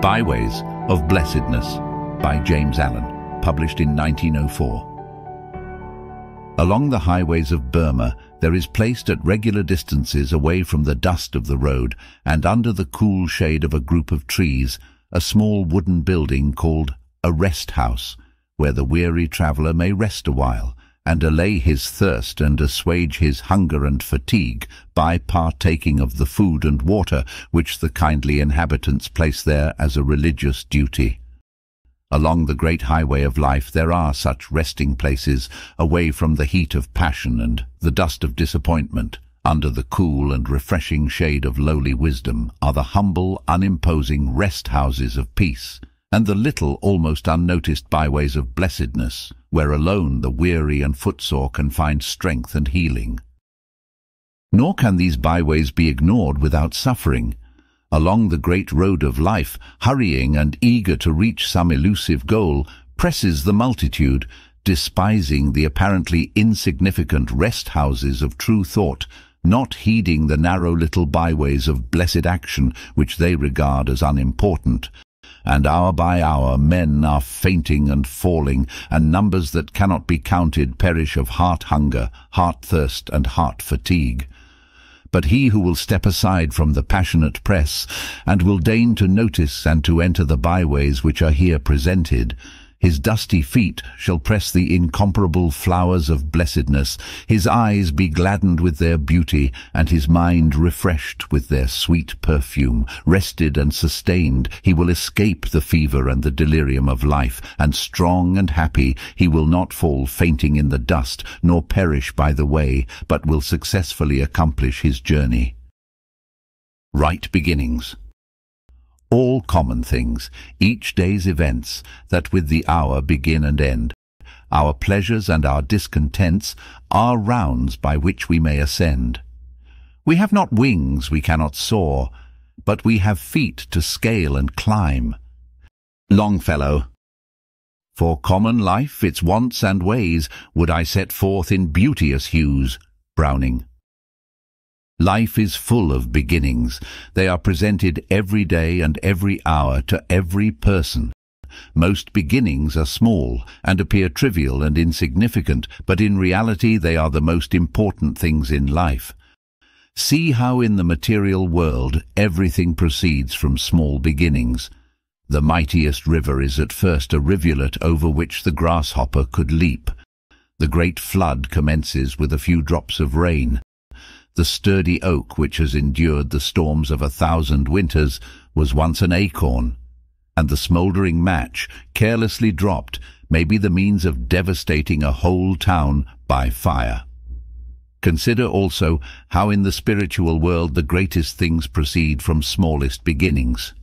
Byways of Blessedness by James Allen, published in 1904. Along the highways of Burma, there is placed at regular distances away from the dust of the road and under the cool shade of a group of trees, a small wooden building called a rest house, where the weary traveller may rest a while, and allay his thirst and assuage his hunger and fatigue by partaking of the food and water which the kindly inhabitants place there as a religious duty. Along the great highway of life there are such resting places away from the heat of passion and the dust of disappointment. Under the cool and refreshing shade of lowly wisdom are the humble, unimposing rest houses of peace, and the little, almost unnoticed byways of blessedness, where alone the weary and footsore can find strength and healing. Nor can these byways be ignored without suffering. Along the great road of life, hurrying and eager to reach some elusive goal, presses the multitude, despising the apparently insignificant rest houses of true thought, not heeding the narrow little byways of blessed action which they regard as unimportant, and hour by hour men are fainting and falling, and numbers that cannot be counted perish of heart-hunger, heart-thirst, and heart-fatigue. But he who will step aside from the passionate press, and will deign to notice and to enter the byways which are here presented, his dusty feet shall press the incomparable flowers of blessedness, his eyes be gladdened with their beauty, and his mind refreshed with their sweet perfume. Rested and sustained, he will escape the fever and the delirium of life, and strong and happy, he will not fall fainting in the dust, nor perish by the way, but will successfully accomplish his journey. Right Beginnings all common things, each day's events, that with the hour begin and end, our pleasures and our discontents are rounds by which we may ascend. We have not wings we cannot soar, but we have feet to scale and climb. Longfellow For common life, its wants and ways, would I set forth in beauteous hues. Browning Life is full of beginnings. They are presented every day and every hour to every person. Most beginnings are small and appear trivial and insignificant, but in reality they are the most important things in life. See how in the material world everything proceeds from small beginnings. The mightiest river is at first a rivulet over which the grasshopper could leap. The great flood commences with a few drops of rain. The sturdy oak which has endured the storms of a thousand winters was once an acorn, and the smouldering match, carelessly dropped, may be the means of devastating a whole town by fire. Consider also how in the spiritual world the greatest things proceed from smallest beginnings.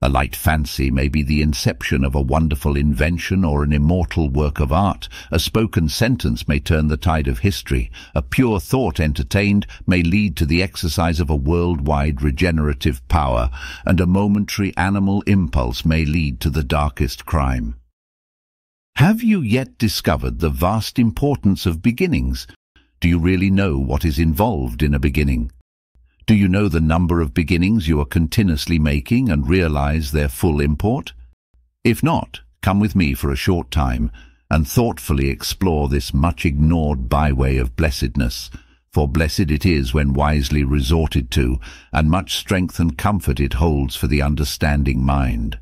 A light fancy may be the inception of a wonderful invention or an immortal work of art. A spoken sentence may turn the tide of history. A pure thought entertained may lead to the exercise of a worldwide regenerative power, and a momentary animal impulse may lead to the darkest crime. Have you yet discovered the vast importance of beginnings? Do you really know what is involved in a beginning? Do you know the number of beginnings you are continuously making and realize their full import? If not, come with me for a short time and thoughtfully explore this much ignored byway of blessedness, for blessed it is when wisely resorted to, and much strength and comfort it holds for the understanding mind.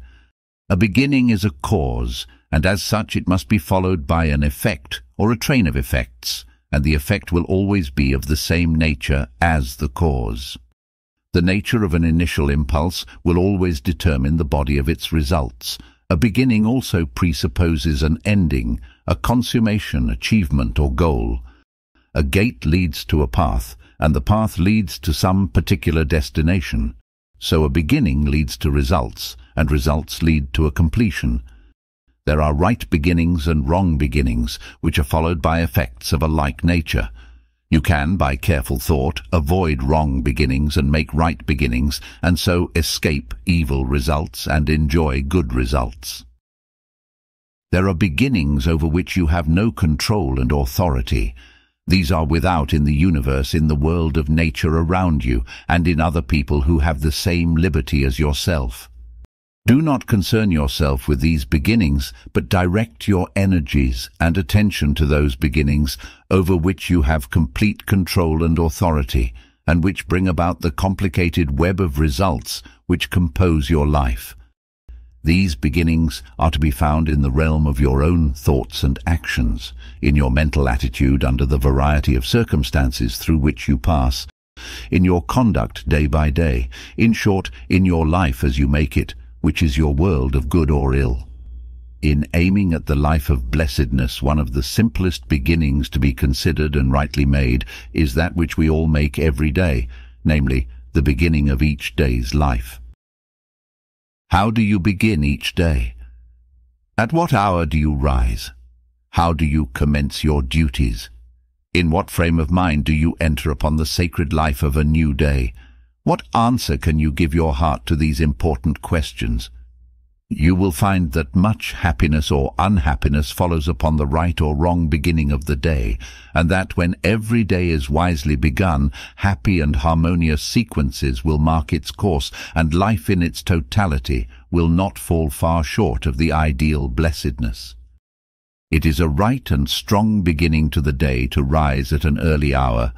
A beginning is a cause, and as such it must be followed by an effect or a train of effects, and the effect will always be of the same nature as the cause. The nature of an initial impulse will always determine the body of its results. A beginning also presupposes an ending, a consummation, achievement or goal. A gate leads to a path, and the path leads to some particular destination. So a beginning leads to results, and results lead to a completion. There are right beginnings and wrong beginnings, which are followed by effects of a like nature. You can, by careful thought, avoid wrong beginnings and make right beginnings, and so escape evil results and enjoy good results. There are beginnings over which you have no control and authority. These are without in the universe, in the world of nature around you, and in other people who have the same liberty as yourself. Do not concern yourself with these beginnings, but direct your energies and attention to those beginnings over which you have complete control and authority, and which bring about the complicated web of results which compose your life. These beginnings are to be found in the realm of your own thoughts and actions, in your mental attitude under the variety of circumstances through which you pass, in your conduct day by day, in short, in your life as you make it, which is your world of good or ill. In aiming at the life of blessedness, one of the simplest beginnings to be considered and rightly made is that which we all make every day, namely, the beginning of each day's life. How do you begin each day? At what hour do you rise? How do you commence your duties? In what frame of mind do you enter upon the sacred life of a new day? What answer can you give your heart to these important questions? You will find that much happiness or unhappiness follows upon the right or wrong beginning of the day, and that when every day is wisely begun, happy and harmonious sequences will mark its course, and life in its totality will not fall far short of the ideal blessedness. It is a right and strong beginning to the day to rise at an early hour,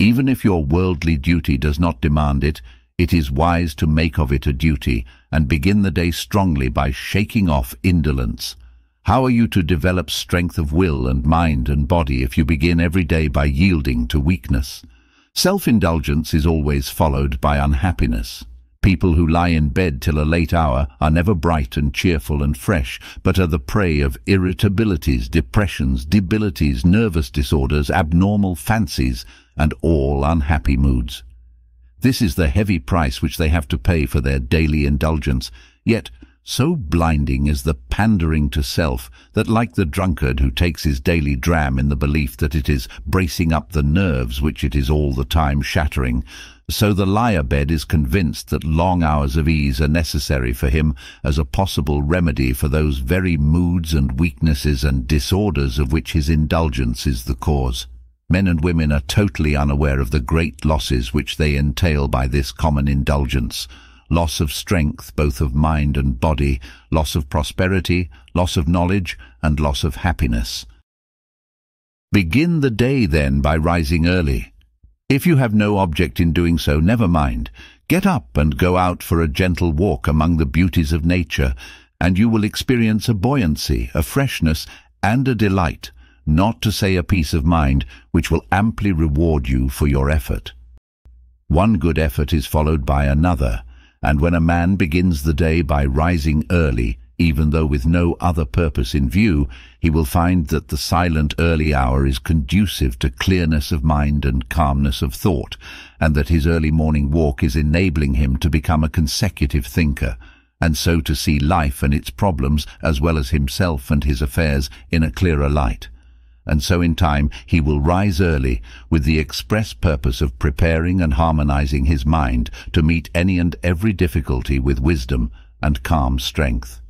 even if your worldly duty does not demand it, it is wise to make of it a duty and begin the day strongly by shaking off indolence. How are you to develop strength of will and mind and body if you begin every day by yielding to weakness? Self-indulgence is always followed by unhappiness. People who lie in bed till a late hour are never bright and cheerful and fresh, but are the prey of irritabilities, depressions, debilities, nervous disorders, abnormal fancies, and all unhappy moods. This is the heavy price which they have to pay for their daily indulgence, yet so blinding is the pandering to self that like the drunkard who takes his daily dram in the belief that it is bracing up the nerves which it is all the time shattering, so the lie-abed is convinced that long hours of ease are necessary for him as a possible remedy for those very moods and weaknesses and disorders of which his indulgence is the cause. Men and women are totally unaware of the great losses which they entail by this common indulgence. Loss of strength, both of mind and body, loss of prosperity, loss of knowledge, and loss of happiness. Begin the day, then, by rising early. If you have no object in doing so, never mind. Get up and go out for a gentle walk among the beauties of nature, and you will experience a buoyancy, a freshness, and a delight not to say a peace of mind, which will amply reward you for your effort. One good effort is followed by another, and when a man begins the day by rising early, even though with no other purpose in view, he will find that the silent early hour is conducive to clearness of mind and calmness of thought, and that his early morning walk is enabling him to become a consecutive thinker, and so to see life and its problems, as well as himself and his affairs, in a clearer light and so in time he will rise early with the express purpose of preparing and harmonizing his mind to meet any and every difficulty with wisdom and calm strength.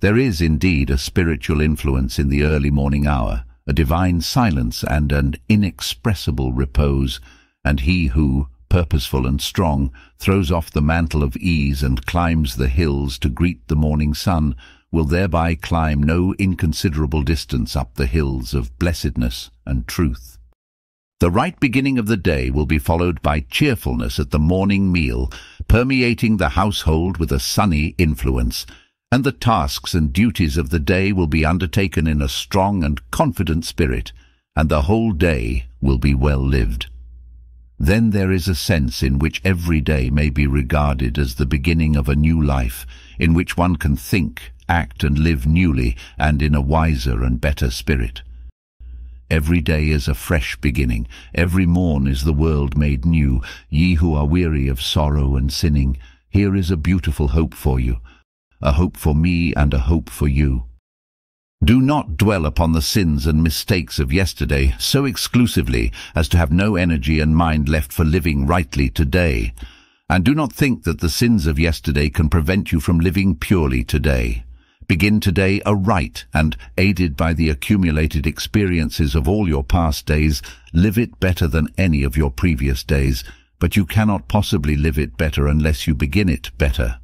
There is indeed a spiritual influence in the early morning hour, a divine silence and an inexpressible repose, and he who, purposeful and strong, throws off the mantle of ease and climbs the hills to greet the morning sun, will thereby climb no inconsiderable distance up the hills of blessedness and truth. The right beginning of the day will be followed by cheerfulness at the morning meal, permeating the household with a sunny influence, and the tasks and duties of the day will be undertaken in a strong and confident spirit, and the whole day will be well lived. Then there is a sense in which every day may be regarded as the beginning of a new life, in which one can think act and live newly and in a wiser and better spirit. Every day is a fresh beginning. Every morn is the world made new. Ye who are weary of sorrow and sinning, here is a beautiful hope for you, a hope for me and a hope for you. Do not dwell upon the sins and mistakes of yesterday so exclusively as to have no energy and mind left for living rightly today. And do not think that the sins of yesterday can prevent you from living purely today. Begin today aright and, aided by the accumulated experiences of all your past days, live it better than any of your previous days, but you cannot possibly live it better unless you begin it better.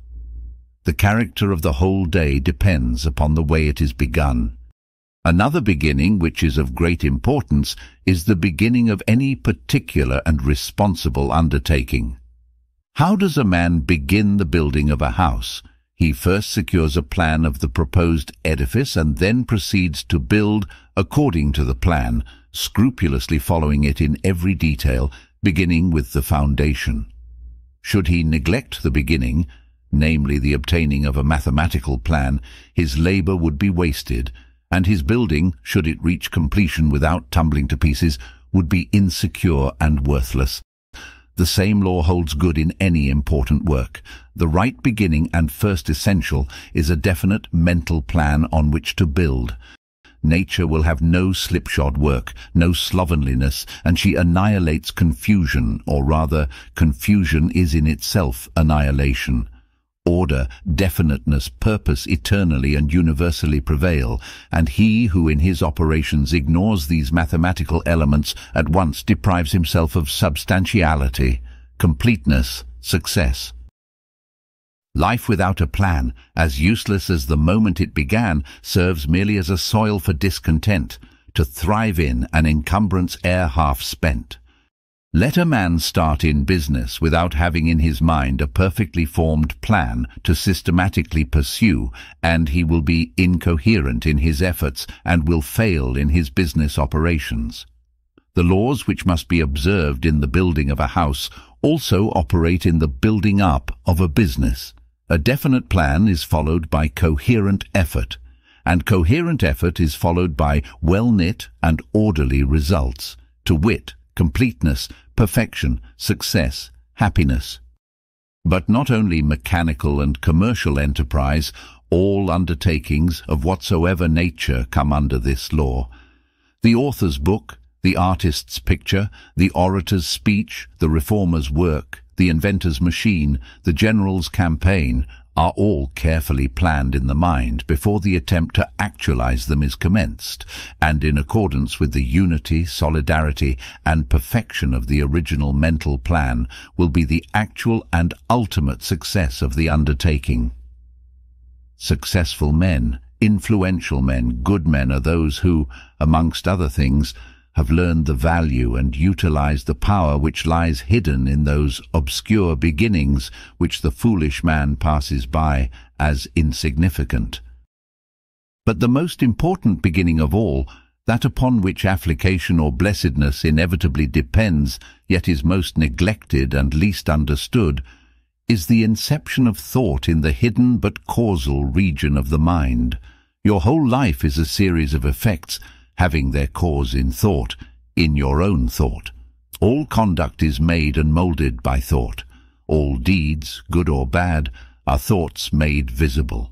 The character of the whole day depends upon the way it is begun. Another beginning which is of great importance is the beginning of any particular and responsible undertaking. How does a man begin the building of a house? He first secures a plan of the proposed edifice and then proceeds to build according to the plan, scrupulously following it in every detail, beginning with the foundation. Should he neglect the beginning, namely the obtaining of a mathematical plan, his labour would be wasted, and his building, should it reach completion without tumbling to pieces, would be insecure and worthless. The same law holds good in any important work. The right beginning and first essential is a definite mental plan on which to build. Nature will have no slipshod work, no slovenliness, and she annihilates confusion, or rather, confusion is in itself annihilation order, definiteness, purpose eternally and universally prevail, and he who in his operations ignores these mathematical elements at once deprives himself of substantiality, completeness, success. Life without a plan, as useless as the moment it began, serves merely as a soil for discontent, to thrive in an encumbrance ere half spent. Let a man start in business without having in his mind a perfectly formed plan to systematically pursue, and he will be incoherent in his efforts and will fail in his business operations. The laws which must be observed in the building of a house also operate in the building up of a business. A definite plan is followed by coherent effort, and coherent effort is followed by well-knit and orderly results, to wit, completeness, perfection, success, happiness. But not only mechanical and commercial enterprise, all undertakings of whatsoever nature come under this law. The author's book, the artist's picture, the orator's speech, the reformer's work, the inventor's machine, the general's campaign are all carefully planned in the mind before the attempt to actualize them is commenced, and in accordance with the unity, solidarity, and perfection of the original mental plan will be the actual and ultimate success of the undertaking. Successful men, influential men, good men are those who, amongst other things, have learned the value and utilized the power which lies hidden in those obscure beginnings which the foolish man passes by as insignificant. But the most important beginning of all, that upon which affliction or blessedness inevitably depends, yet is most neglected and least understood, is the inception of thought in the hidden but causal region of the mind. Your whole life is a series of effects, having their cause in thought, in your own thought. All conduct is made and moulded by thought. All deeds, good or bad, are thoughts made visible.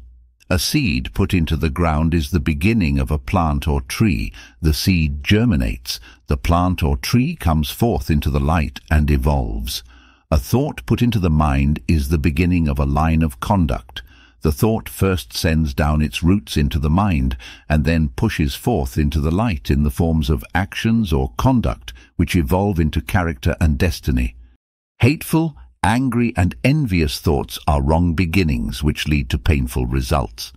A seed put into the ground is the beginning of a plant or tree. The seed germinates. The plant or tree comes forth into the light and evolves. A thought put into the mind is the beginning of a line of conduct. The thought first sends down its roots into the mind and then pushes forth into the light in the forms of actions or conduct which evolve into character and destiny. Hateful, angry and envious thoughts are wrong beginnings which lead to painful results.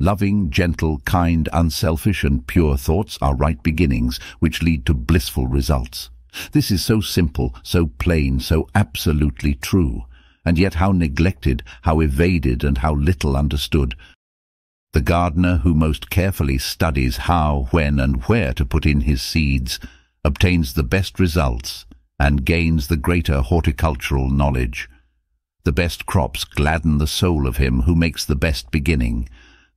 Loving, gentle, kind, unselfish and pure thoughts are right beginnings which lead to blissful results. This is so simple, so plain, so absolutely true and yet how neglected, how evaded, and how little understood. The gardener who most carefully studies how, when, and where to put in his seeds obtains the best results and gains the greater horticultural knowledge. The best crops gladden the soul of him who makes the best beginning.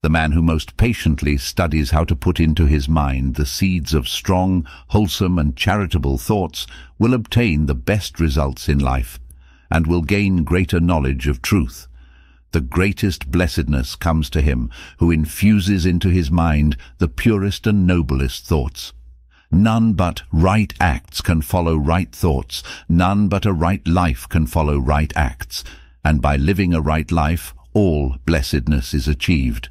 The man who most patiently studies how to put into his mind the seeds of strong, wholesome, and charitable thoughts will obtain the best results in life and will gain greater knowledge of truth. The greatest blessedness comes to him who infuses into his mind the purest and noblest thoughts. None but right acts can follow right thoughts, none but a right life can follow right acts, and by living a right life all blessedness is achieved.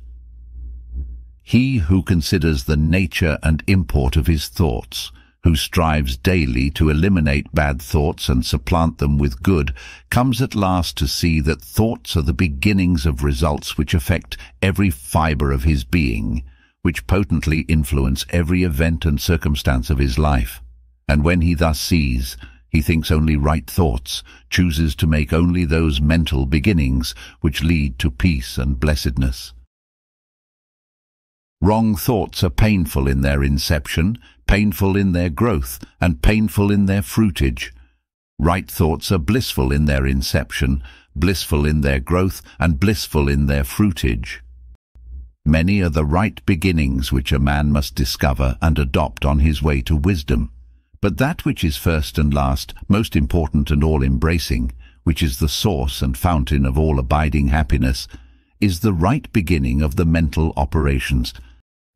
He who considers the nature and import of his thoughts, who strives daily to eliminate bad thoughts and supplant them with good, comes at last to see that thoughts are the beginnings of results which affect every fibre of his being, which potently influence every event and circumstance of his life. And when he thus sees, he thinks only right thoughts, chooses to make only those mental beginnings which lead to peace and blessedness. Wrong thoughts are painful in their inception, painful in their growth, and painful in their fruitage. Right thoughts are blissful in their inception, blissful in their growth, and blissful in their fruitage. Many are the right beginnings which a man must discover and adopt on his way to wisdom. But that which is first and last, most important and all-embracing, which is the source and fountain of all abiding happiness, is the right beginning of the mental operations.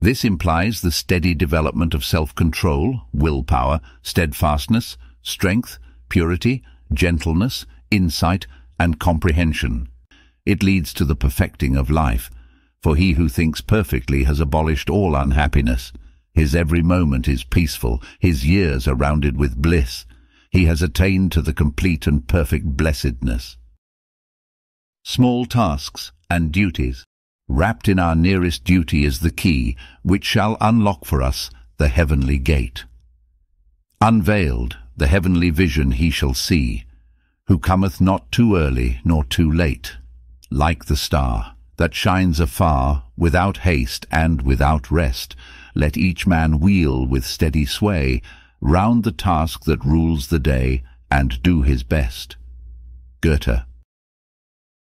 This implies the steady development of self-control, willpower, steadfastness, strength, purity, gentleness, insight, and comprehension. It leads to the perfecting of life, for he who thinks perfectly has abolished all unhappiness. His every moment is peaceful, his years are rounded with bliss. He has attained to the complete and perfect blessedness. Small tasks and duties. Wrapped in our nearest duty is the key, which shall unlock for us the heavenly gate. Unveiled, the heavenly vision he shall see, who cometh not too early nor too late, like the star that shines afar, without haste and without rest. Let each man wheel with steady sway round the task that rules the day, and do his best. Goethe.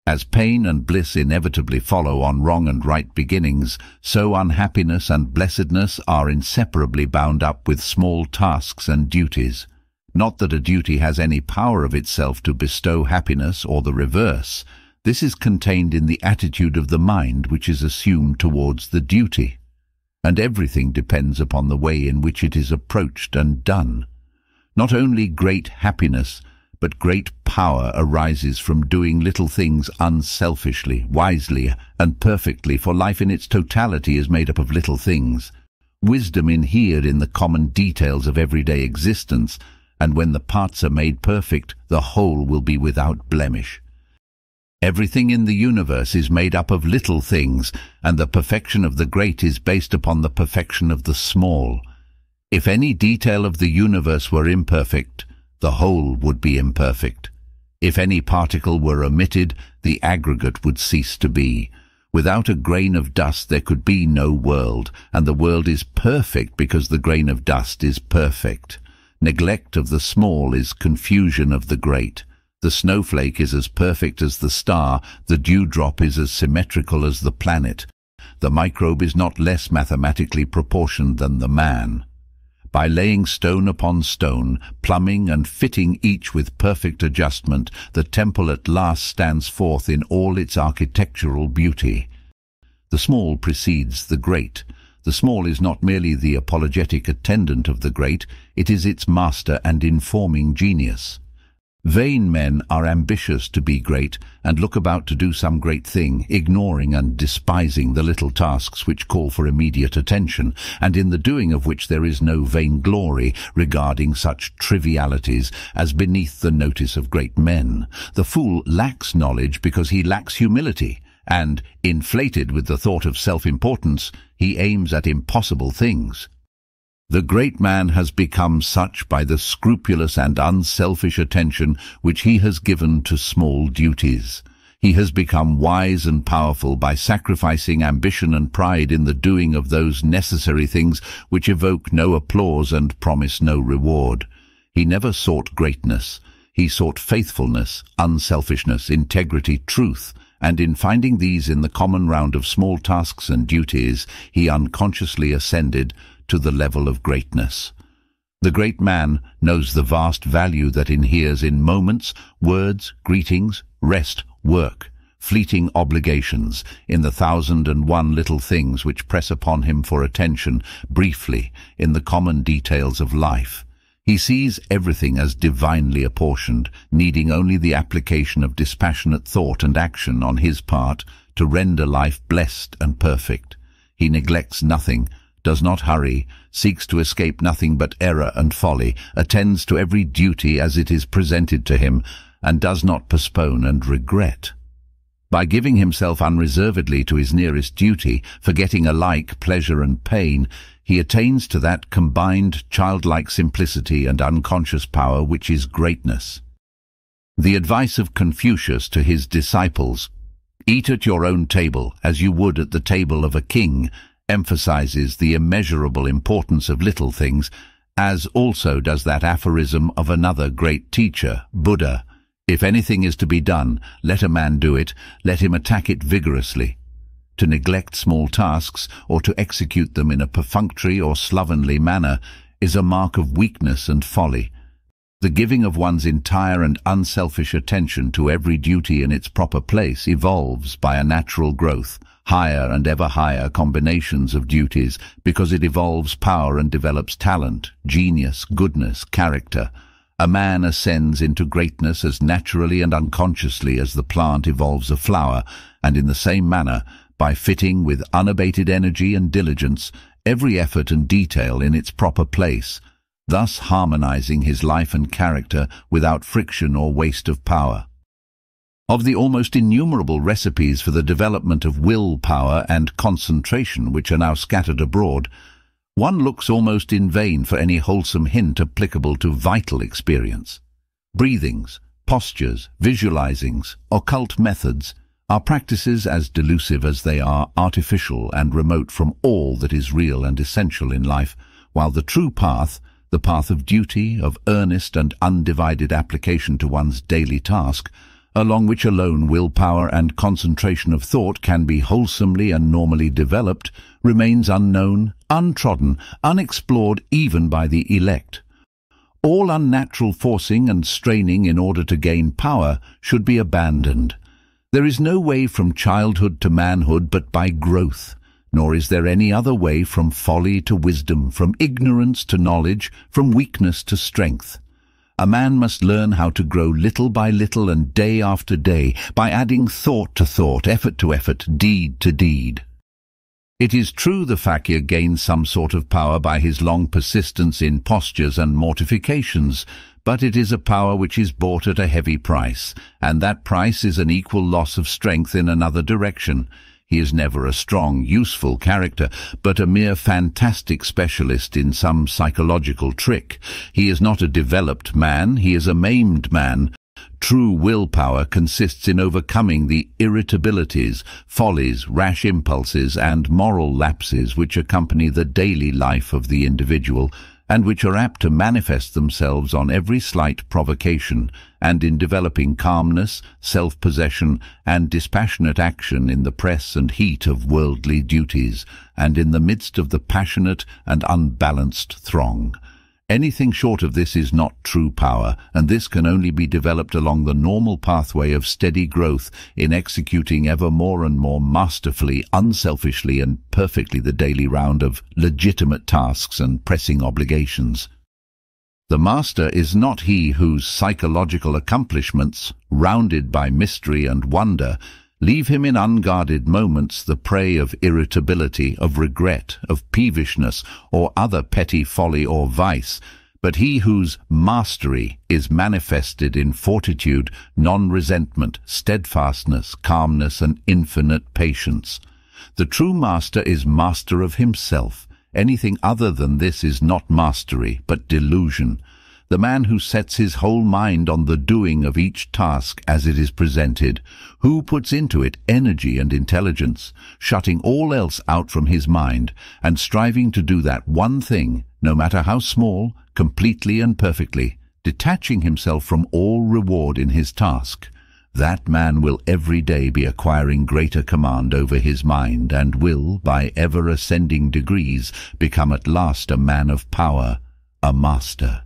As pain and bliss inevitably follow on wrong and right beginnings, so unhappiness and blessedness are inseparably bound up with small tasks and duties. Not that a duty has any power of itself to bestow happiness or the reverse, this is contained in the attitude of the mind which is assumed towards the duty, and everything depends upon the way in which it is approached and done. Not only great happiness, but great power arises from doing little things unselfishly, wisely, and perfectly, for life in its totality is made up of little things. Wisdom inhered in the common details of everyday existence, and when the parts are made perfect, the whole will be without blemish. Everything in the universe is made up of little things, and the perfection of the great is based upon the perfection of the small. If any detail of the universe were imperfect, the whole would be imperfect. If any particle were omitted, the aggregate would cease to be. Without a grain of dust there could be no world, and the world is perfect because the grain of dust is perfect. Neglect of the small is confusion of the great. The snowflake is as perfect as the star, the dewdrop is as symmetrical as the planet. The microbe is not less mathematically proportioned than the man. By laying stone upon stone, plumbing and fitting each with perfect adjustment, the temple at last stands forth in all its architectural beauty. The small precedes the great. The small is not merely the apologetic attendant of the great, it is its master and informing genius. Vain men are ambitious to be great and look about to do some great thing, ignoring and despising the little tasks which call for immediate attention, and in the doing of which there is no vainglory regarding such trivialities as beneath the notice of great men. The fool lacks knowledge because he lacks humility, and, inflated with the thought of self-importance, he aims at impossible things. The great man has become such by the scrupulous and unselfish attention which he has given to small duties. He has become wise and powerful by sacrificing ambition and pride in the doing of those necessary things which evoke no applause and promise no reward. He never sought greatness. He sought faithfulness, unselfishness, integrity, truth, and in finding these in the common round of small tasks and duties, he unconsciously ascended to the level of greatness. The great man knows the vast value that inheres in moments, words, greetings, rest, work, fleeting obligations, in the thousand and one little things which press upon him for attention, briefly, in the common details of life. He sees everything as divinely apportioned, needing only the application of dispassionate thought and action on his part to render life blessed and perfect. He neglects nothing, does not hurry, seeks to escape nothing but error and folly, attends to every duty as it is presented to him, and does not postpone and regret. By giving himself unreservedly to his nearest duty, forgetting alike pleasure and pain, he attains to that combined childlike simplicity and unconscious power which is greatness. The advice of Confucius to his disciples, Eat at your own table as you would at the table of a king, emphasizes the immeasurable importance of little things, as also does that aphorism of another great teacher, Buddha, If anything is to be done, let a man do it, let him attack it vigorously. To neglect small tasks, or to execute them in a perfunctory or slovenly manner, is a mark of weakness and folly. The giving of one's entire and unselfish attention to every duty in its proper place evolves by a natural growth, higher and ever higher combinations of duties, because it evolves power and develops talent, genius, goodness, character. A man ascends into greatness as naturally and unconsciously as the plant evolves a flower, and in the same manner, by fitting with unabated energy and diligence every effort and detail in its proper place, thus harmonizing his life and character without friction or waste of power. Of the almost innumerable recipes for the development of will power and concentration which are now scattered abroad, one looks almost in vain for any wholesome hint applicable to vital experience. Breathings, postures, visualizings, occult methods are practices as delusive as they are artificial and remote from all that is real and essential in life, while the true path the path of duty, of earnest and undivided application to one's daily task, along which alone willpower and concentration of thought can be wholesomely and normally developed, remains unknown, untrodden, unexplored even by the elect. All unnatural forcing and straining in order to gain power should be abandoned. There is no way from childhood to manhood but by growth, nor is there any other way from folly to wisdom, from ignorance to knowledge, from weakness to strength. A man must learn how to grow little by little and day after day, by adding thought to thought, effort to effort, deed to deed. It is true the fakir gains some sort of power by his long persistence in postures and mortifications, but it is a power which is bought at a heavy price, and that price is an equal loss of strength in another direction. He is never a strong, useful character, but a mere fantastic specialist in some psychological trick. He is not a developed man, he is a maimed man. True willpower consists in overcoming the irritabilities, follies, rash impulses, and moral lapses which accompany the daily life of the individual, and which are apt to manifest themselves on every slight provocation, and in developing calmness, self-possession, and dispassionate action in the press and heat of worldly duties, and in the midst of the passionate and unbalanced throng. Anything short of this is not true power, and this can only be developed along the normal pathway of steady growth in executing ever more and more masterfully, unselfishly and perfectly the daily round of legitimate tasks and pressing obligations. The master is not he whose psychological accomplishments, rounded by mystery and wonder, Leave him in unguarded moments the prey of irritability, of regret, of peevishness, or other petty folly or vice, but he whose mastery is manifested in fortitude, non-resentment, steadfastness, calmness, and infinite patience. The true master is master of himself. Anything other than this is not mastery, but delusion the man who sets his whole mind on the doing of each task as it is presented, who puts into it energy and intelligence, shutting all else out from his mind, and striving to do that one thing, no matter how small, completely and perfectly, detaching himself from all reward in his task, that man will every day be acquiring greater command over his mind and will, by ever ascending degrees, become at last a man of power, a master.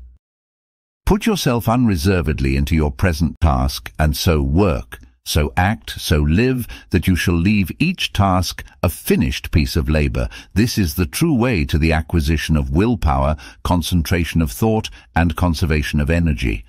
Put yourself unreservedly into your present task and so work, so act, so live, that you shall leave each task a finished piece of labour. This is the true way to the acquisition of willpower, concentration of thought, and conservation of energy.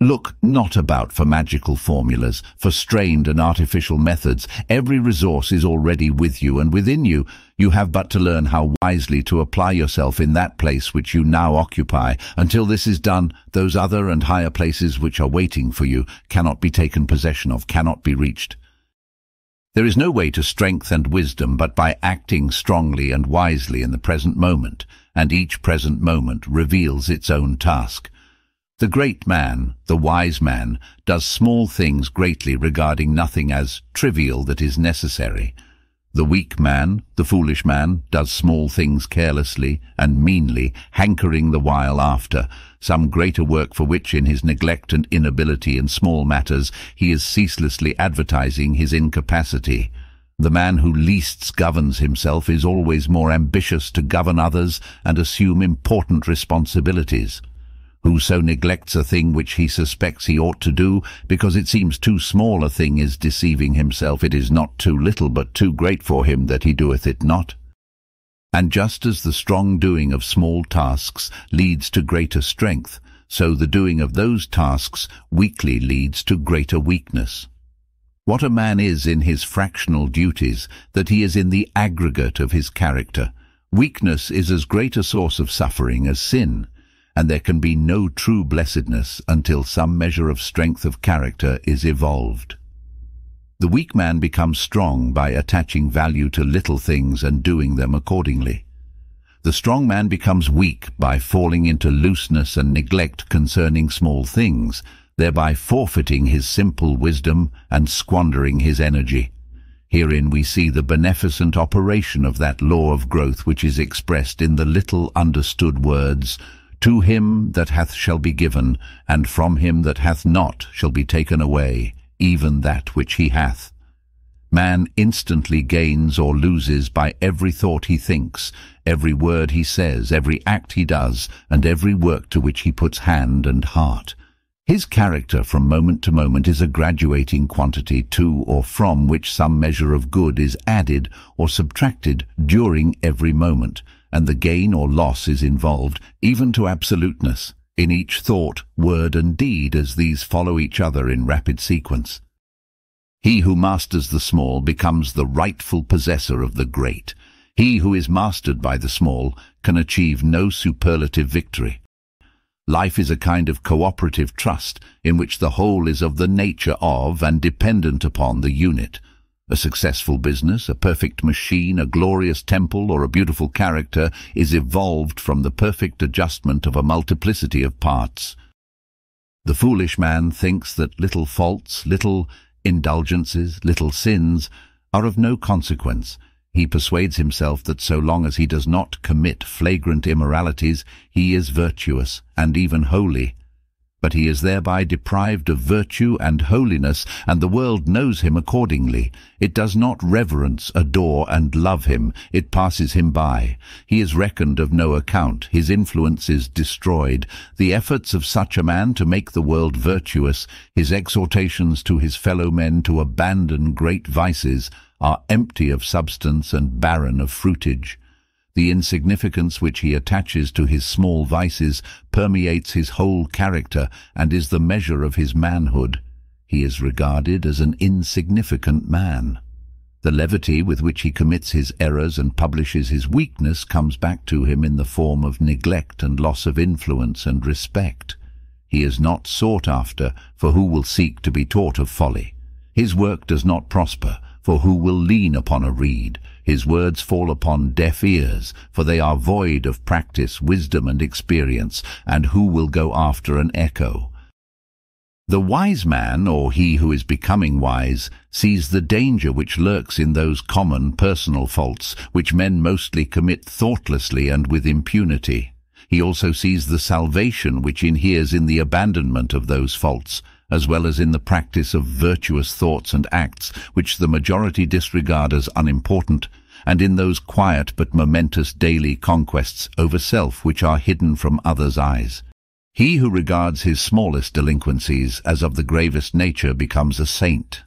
Look not about for magical formulas, for strained and artificial methods. Every resource is already with you and within you. You have but to learn how wisely to apply yourself in that place which you now occupy. Until this is done, those other and higher places which are waiting for you cannot be taken possession of, cannot be reached. There is no way to strength and wisdom but by acting strongly and wisely in the present moment, and each present moment reveals its own task. The great man, the wise man, does small things greatly regarding nothing as trivial that is necessary. The weak man, the foolish man, does small things carelessly and meanly, hankering the while after, some greater work for which in his neglect and inability in small matters he is ceaselessly advertising his incapacity. The man who least governs himself is always more ambitious to govern others and assume important responsibilities. Whoso neglects a thing which he suspects he ought to do, because it seems too small a thing is deceiving himself, it is not too little but too great for him that he doeth it not. And just as the strong doing of small tasks leads to greater strength, so the doing of those tasks weakly leads to greater weakness. What a man is in his fractional duties, that he is in the aggregate of his character. Weakness is as great a source of suffering as sin and there can be no true blessedness until some measure of strength of character is evolved. The weak man becomes strong by attaching value to little things and doing them accordingly. The strong man becomes weak by falling into looseness and neglect concerning small things, thereby forfeiting his simple wisdom and squandering his energy. Herein we see the beneficent operation of that law of growth which is expressed in the little understood words, to him that hath shall be given, and from him that hath not shall be taken away, even that which he hath. Man instantly gains or loses by every thought he thinks, every word he says, every act he does, and every work to which he puts hand and heart. His character from moment to moment is a graduating quantity to or from which some measure of good is added or subtracted during every moment, and the gain or loss is involved, even to absoluteness, in each thought, word and deed as these follow each other in rapid sequence. He who masters the small becomes the rightful possessor of the great. He who is mastered by the small can achieve no superlative victory. Life is a kind of cooperative trust in which the whole is of the nature of and dependent upon the unit. A successful business, a perfect machine, a glorious temple, or a beautiful character is evolved from the perfect adjustment of a multiplicity of parts. The foolish man thinks that little faults, little indulgences, little sins are of no consequence. He persuades himself that so long as he does not commit flagrant immoralities, he is virtuous and even holy but he is thereby deprived of virtue and holiness, and the world knows him accordingly. It does not reverence, adore, and love him. It passes him by. He is reckoned of no account. His influence is destroyed. The efforts of such a man to make the world virtuous, his exhortations to his fellow men to abandon great vices, are empty of substance and barren of fruitage. The insignificance which he attaches to his small vices permeates his whole character and is the measure of his manhood. He is regarded as an insignificant man. The levity with which he commits his errors and publishes his weakness comes back to him in the form of neglect and loss of influence and respect. He is not sought after, for who will seek to be taught of folly? His work does not prosper, for who will lean upon a reed? His words fall upon deaf ears, for they are void of practice, wisdom, and experience, and who will go after an echo? The wise man, or he who is becoming wise, sees the danger which lurks in those common personal faults, which men mostly commit thoughtlessly and with impunity. He also sees the salvation which inheres in the abandonment of those faults, as well as in the practice of virtuous thoughts and acts which the majority disregard as unimportant, and in those quiet but momentous daily conquests over self which are hidden from others' eyes. He who regards his smallest delinquencies as of the gravest nature becomes a saint.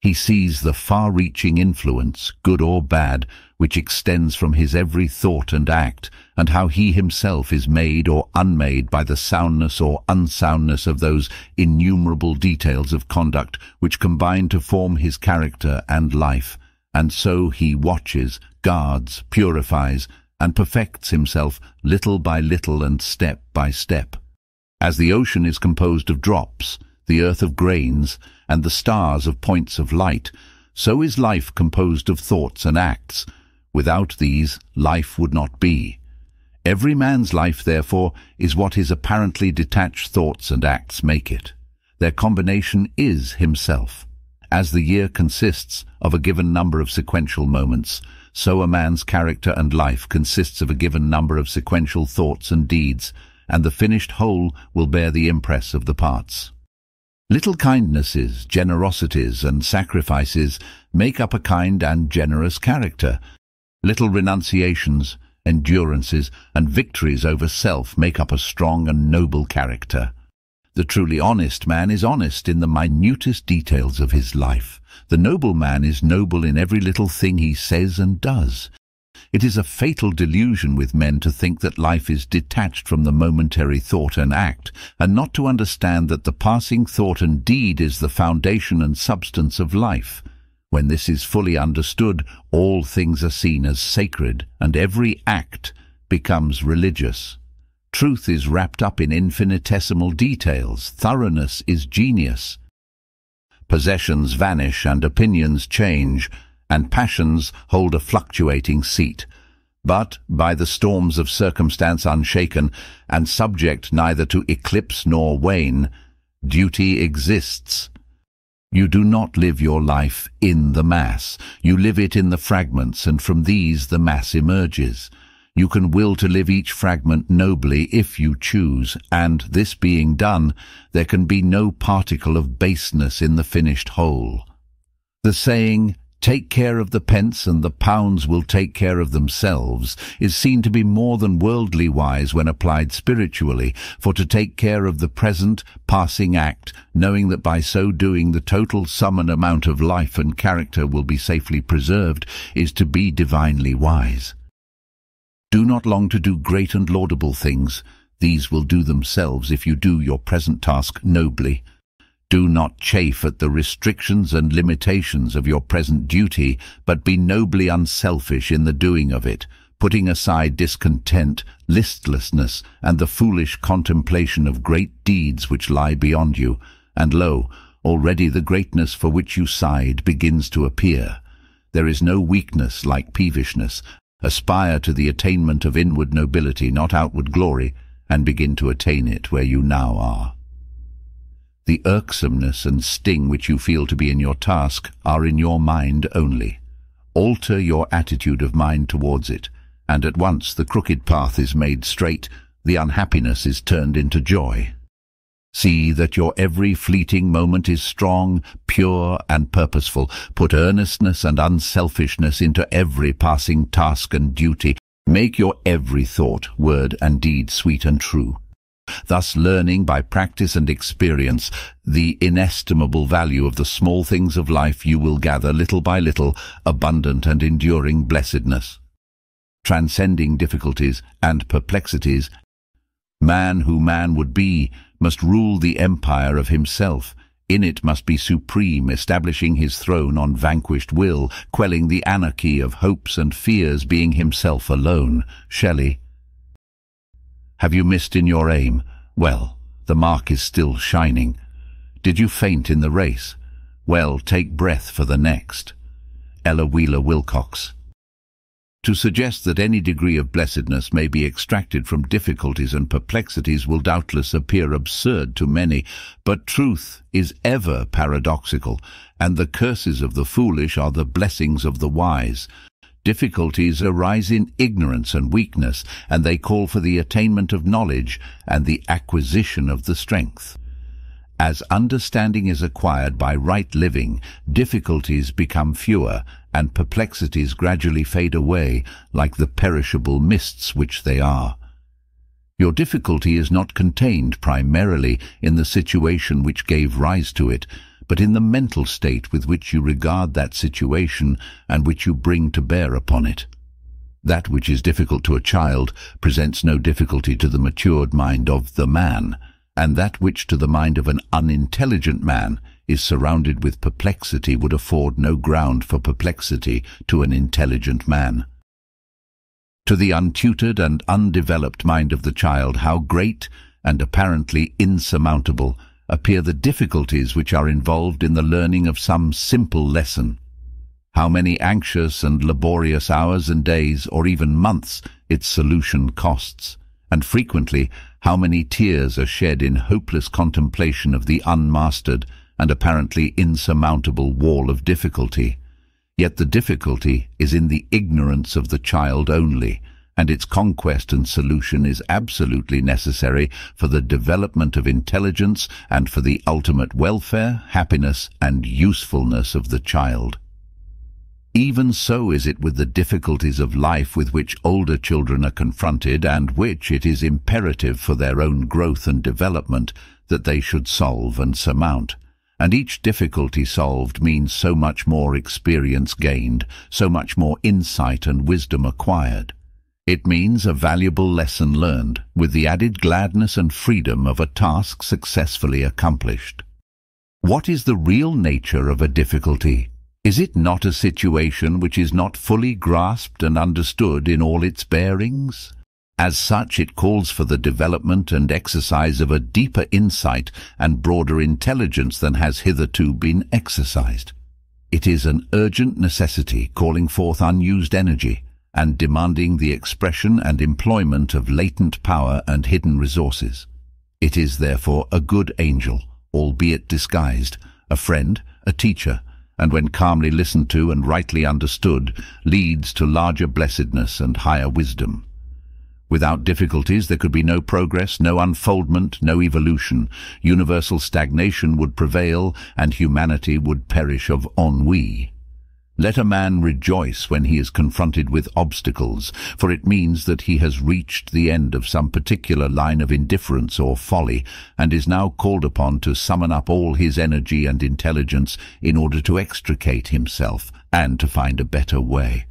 He sees the far-reaching influence, good or bad, which extends from his every thought and act, and how he himself is made or unmade by the soundness or unsoundness of those innumerable details of conduct which combine to form his character and life, and so he watches, guards, purifies, and perfects himself little by little and step by step. As the ocean is composed of drops, the earth of grains, and the stars of points of light, so is life composed of thoughts and acts. Without these, life would not be. Every man's life, therefore, is what his apparently detached thoughts and acts make it. Their combination is himself. As the year consists of a given number of sequential moments, so a man's character and life consists of a given number of sequential thoughts and deeds, and the finished whole will bear the impress of the parts. Little kindnesses, generosities, and sacrifices make up a kind and generous character. Little renunciations, endurances, and victories over self make up a strong and noble character. The truly honest man is honest in the minutest details of his life. The noble man is noble in every little thing he says and does. It is a fatal delusion with men to think that life is detached from the momentary thought and act, and not to understand that the passing thought and deed is the foundation and substance of life. When this is fully understood, all things are seen as sacred, and every act becomes religious. Truth is wrapped up in infinitesimal details. Thoroughness is genius. Possessions vanish and opinions change, and passions hold a fluctuating seat. But, by the storms of circumstance unshaken, and subject neither to eclipse nor wane, duty exists. You do not live your life in the mass. You live it in the fragments, and from these the mass emerges. You can will to live each fragment nobly if you choose, and this being done, there can be no particle of baseness in the finished whole. The saying, take care of the pence and the pounds will take care of themselves, is seen to be more than worldly wise when applied spiritually, for to take care of the present, passing act, knowing that by so doing the total sum and amount of life and character will be safely preserved, is to be divinely wise. Do not long to do great and laudable things. These will do themselves if you do your present task nobly. Do not chafe at the restrictions and limitations of your present duty, but be nobly unselfish in the doing of it, putting aside discontent, listlessness, and the foolish contemplation of great deeds which lie beyond you. And lo, already the greatness for which you sighed begins to appear. There is no weakness like peevishness, Aspire to the attainment of inward nobility, not outward glory, and begin to attain it where you now are. The irksomeness and sting which you feel to be in your task are in your mind only. Alter your attitude of mind towards it, and at once the crooked path is made straight, the unhappiness is turned into joy. See that your every fleeting moment is strong, pure, and purposeful. Put earnestness and unselfishness into every passing task and duty. Make your every thought, word, and deed sweet and true. Thus learning by practice and experience the inestimable value of the small things of life you will gather little by little abundant and enduring blessedness. Transcending difficulties and perplexities, man who man would be must rule the empire of himself. In it must be supreme, establishing his throne on vanquished will, quelling the anarchy of hopes and fears, being himself alone. Shelley. Have you missed in your aim? Well, the mark is still shining. Did you faint in the race? Well, take breath for the next. Ella Wheeler Wilcox to suggest that any degree of blessedness may be extracted from difficulties and perplexities will doubtless appear absurd to many, but truth is ever paradoxical, and the curses of the foolish are the blessings of the wise. Difficulties arise in ignorance and weakness, and they call for the attainment of knowledge and the acquisition of the strength. As understanding is acquired by right living, difficulties become fewer, and perplexities gradually fade away like the perishable mists which they are. Your difficulty is not contained primarily in the situation which gave rise to it, but in the mental state with which you regard that situation and which you bring to bear upon it. That which is difficult to a child presents no difficulty to the matured mind of the man, and that which to the mind of an unintelligent man is surrounded with perplexity would afford no ground for perplexity to an intelligent man. To the untutored and undeveloped mind of the child, how great and apparently insurmountable appear the difficulties which are involved in the learning of some simple lesson. How many anxious and laborious hours and days, or even months, its solution costs, and frequently how many tears are shed in hopeless contemplation of the unmastered and apparently insurmountable wall of difficulty. Yet the difficulty is in the ignorance of the child only, and its conquest and solution is absolutely necessary for the development of intelligence and for the ultimate welfare, happiness, and usefulness of the child. Even so is it with the difficulties of life with which older children are confronted and which it is imperative for their own growth and development that they should solve and surmount and each difficulty solved means so much more experience gained, so much more insight and wisdom acquired. It means a valuable lesson learned, with the added gladness and freedom of a task successfully accomplished. What is the real nature of a difficulty? Is it not a situation which is not fully grasped and understood in all its bearings? As such, it calls for the development and exercise of a deeper insight and broader intelligence than has hitherto been exercised. It is an urgent necessity calling forth unused energy and demanding the expression and employment of latent power and hidden resources. It is therefore a good angel, albeit disguised, a friend, a teacher, and when calmly listened to and rightly understood, leads to larger blessedness and higher wisdom. Without difficulties, there could be no progress, no unfoldment, no evolution. Universal stagnation would prevail, and humanity would perish of ennui. Let a man rejoice when he is confronted with obstacles, for it means that he has reached the end of some particular line of indifference or folly, and is now called upon to summon up all his energy and intelligence in order to extricate himself and to find a better way.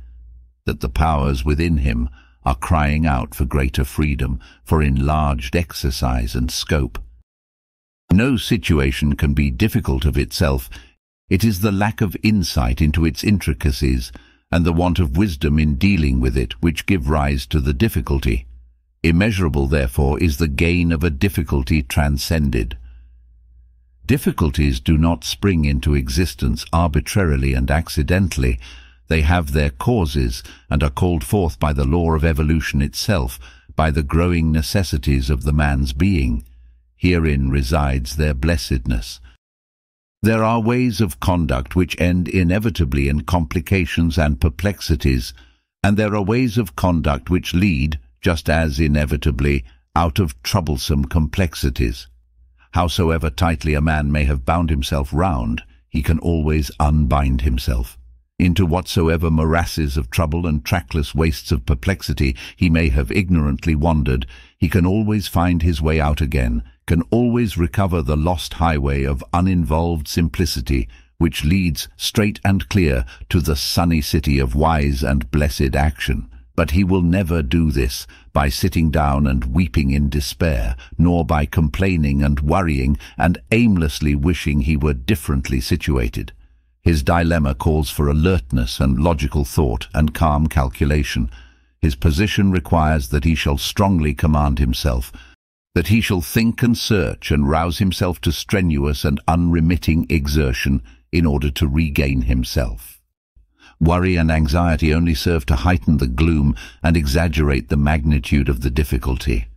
That the powers within him are crying out for greater freedom, for enlarged exercise and scope. No situation can be difficult of itself. It is the lack of insight into its intricacies and the want of wisdom in dealing with it which give rise to the difficulty. Immeasurable, therefore, is the gain of a difficulty transcended. Difficulties do not spring into existence arbitrarily and accidentally, they have their causes and are called forth by the law of evolution itself, by the growing necessities of the man's being. Herein resides their blessedness. There are ways of conduct which end inevitably in complications and perplexities, and there are ways of conduct which lead, just as inevitably, out of troublesome complexities. Howsoever tightly a man may have bound himself round, he can always unbind himself. Into whatsoever morasses of trouble and trackless wastes of perplexity he may have ignorantly wandered, he can always find his way out again, can always recover the lost highway of uninvolved simplicity, which leads straight and clear to the sunny city of wise and blessed action. But he will never do this by sitting down and weeping in despair, nor by complaining and worrying and aimlessly wishing he were differently situated. His dilemma calls for alertness and logical thought and calm calculation. His position requires that he shall strongly command himself, that he shall think and search and rouse himself to strenuous and unremitting exertion in order to regain himself. Worry and anxiety only serve to heighten the gloom and exaggerate the magnitude of the difficulty.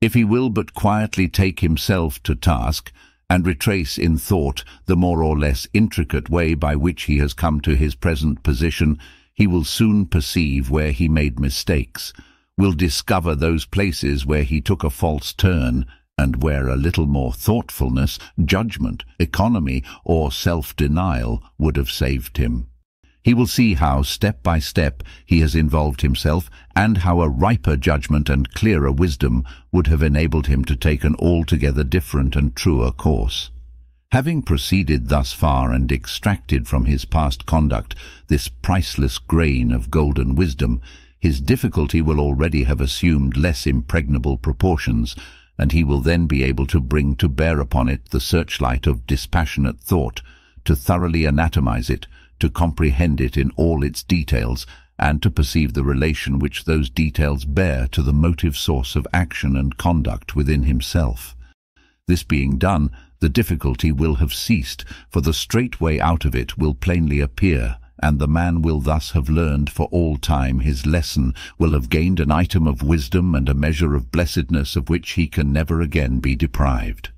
If he will but quietly take himself to task, and retrace in thought the more or less intricate way by which he has come to his present position, he will soon perceive where he made mistakes, will discover those places where he took a false turn, and where a little more thoughtfulness, judgment, economy, or self-denial would have saved him. He will see how, step by step, he has involved himself, and how a riper judgment and clearer wisdom would have enabled him to take an altogether different and truer course. Having proceeded thus far and extracted from his past conduct this priceless grain of golden wisdom, his difficulty will already have assumed less impregnable proportions, and he will then be able to bring to bear upon it the searchlight of dispassionate thought, to thoroughly anatomize it, to comprehend it in all its details, and to perceive the relation which those details bear to the motive source of action and conduct within himself. This being done, the difficulty will have ceased, for the straight way out of it will plainly appear, and the man will thus have learned for all time his lesson, will have gained an item of wisdom and a measure of blessedness of which he can never again be deprived.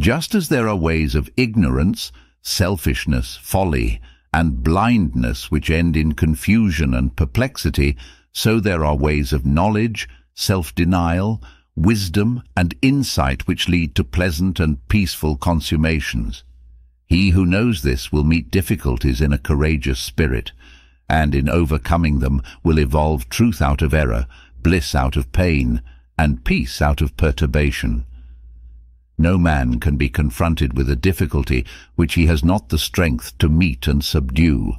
Just as there are ways of ignorance, selfishness, folly, and blindness which end in confusion and perplexity, so there are ways of knowledge, self-denial, wisdom, and insight which lead to pleasant and peaceful consummations. He who knows this will meet difficulties in a courageous spirit, and in overcoming them will evolve truth out of error, bliss out of pain, and peace out of perturbation. No man can be confronted with a difficulty which he has not the strength to meet and subdue.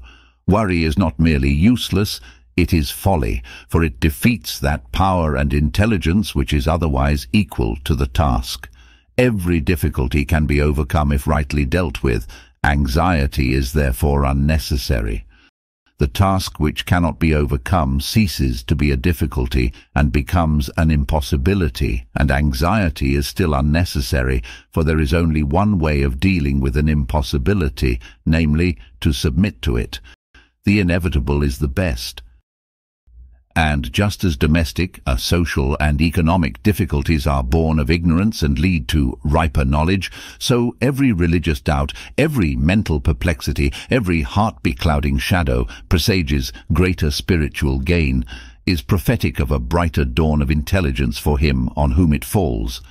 Worry is not merely useless, it is folly, for it defeats that power and intelligence which is otherwise equal to the task. Every difficulty can be overcome if rightly dealt with. Anxiety is therefore unnecessary. The task which cannot be overcome ceases to be a difficulty and becomes an impossibility, and anxiety is still unnecessary, for there is only one way of dealing with an impossibility, namely, to submit to it. The inevitable is the best, and just as domestic, uh, social and economic difficulties are born of ignorance and lead to riper knowledge, so every religious doubt, every mental perplexity, every heart-beclouding shadow presages greater spiritual gain, is prophetic of a brighter dawn of intelligence for him on whom it falls.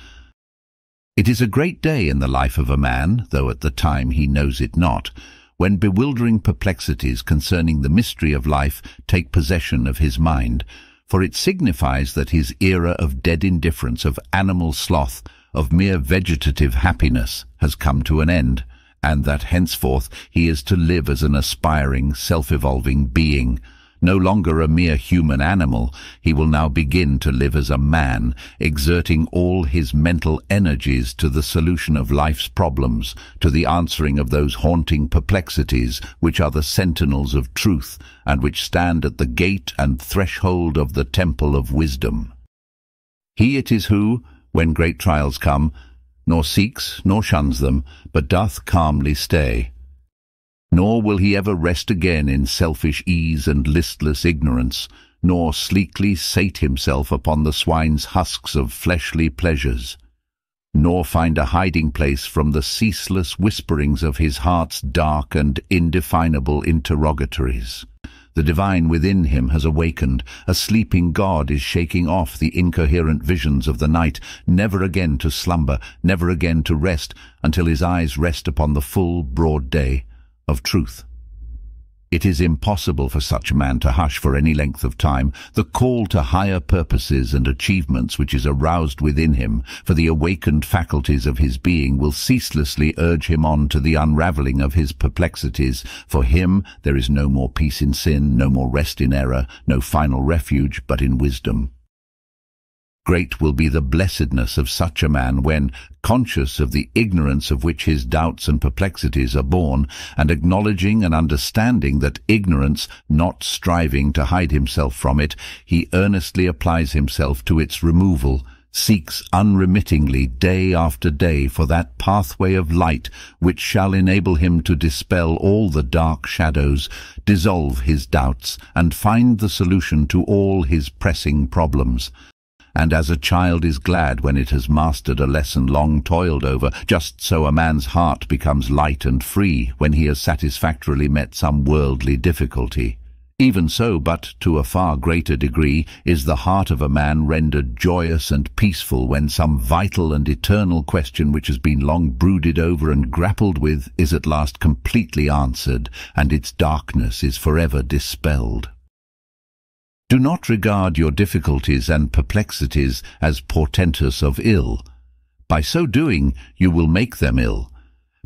It is a great day in the life of a man, though at the time he knows it not, when bewildering perplexities concerning the mystery of life take possession of his mind, for it signifies that his era of dead indifference, of animal sloth, of mere vegetative happiness has come to an end, and that henceforth he is to live as an aspiring, self-evolving being, no longer a mere human animal, he will now begin to live as a man, exerting all his mental energies to the solution of life's problems, to the answering of those haunting perplexities which are the sentinels of truth and which stand at the gate and threshold of the temple of wisdom. He it is who, when great trials come, nor seeks nor shuns them, but doth calmly stay, nor will he ever rest again in selfish ease and listless ignorance, nor sleekly sate himself upon the swine's husks of fleshly pleasures, nor find a hiding place from the ceaseless whisperings of his heart's dark and indefinable interrogatories. The divine within him has awakened. A sleeping God is shaking off the incoherent visions of the night, never again to slumber, never again to rest, until his eyes rest upon the full, broad day of truth. It is impossible for such a man to hush for any length of time the call to higher purposes and achievements which is aroused within him, for the awakened faculties of his being will ceaselessly urge him on to the unravelling of his perplexities. For him there is no more peace in sin, no more rest in error, no final refuge but in wisdom. Great will be the blessedness of such a man when, conscious of the ignorance of which his doubts and perplexities are born, and acknowledging and understanding that ignorance, not striving to hide himself from it, he earnestly applies himself to its removal, seeks unremittingly day after day for that pathway of light which shall enable him to dispel all the dark shadows, dissolve his doubts, and find the solution to all his pressing problems and as a child is glad when it has mastered a lesson long toiled over, just so a man's heart becomes light and free when he has satisfactorily met some worldly difficulty. Even so, but to a far greater degree, is the heart of a man rendered joyous and peaceful when some vital and eternal question which has been long brooded over and grappled with is at last completely answered, and its darkness is forever dispelled. Do not regard your difficulties and perplexities as portentous of ill. By so doing, you will make them ill.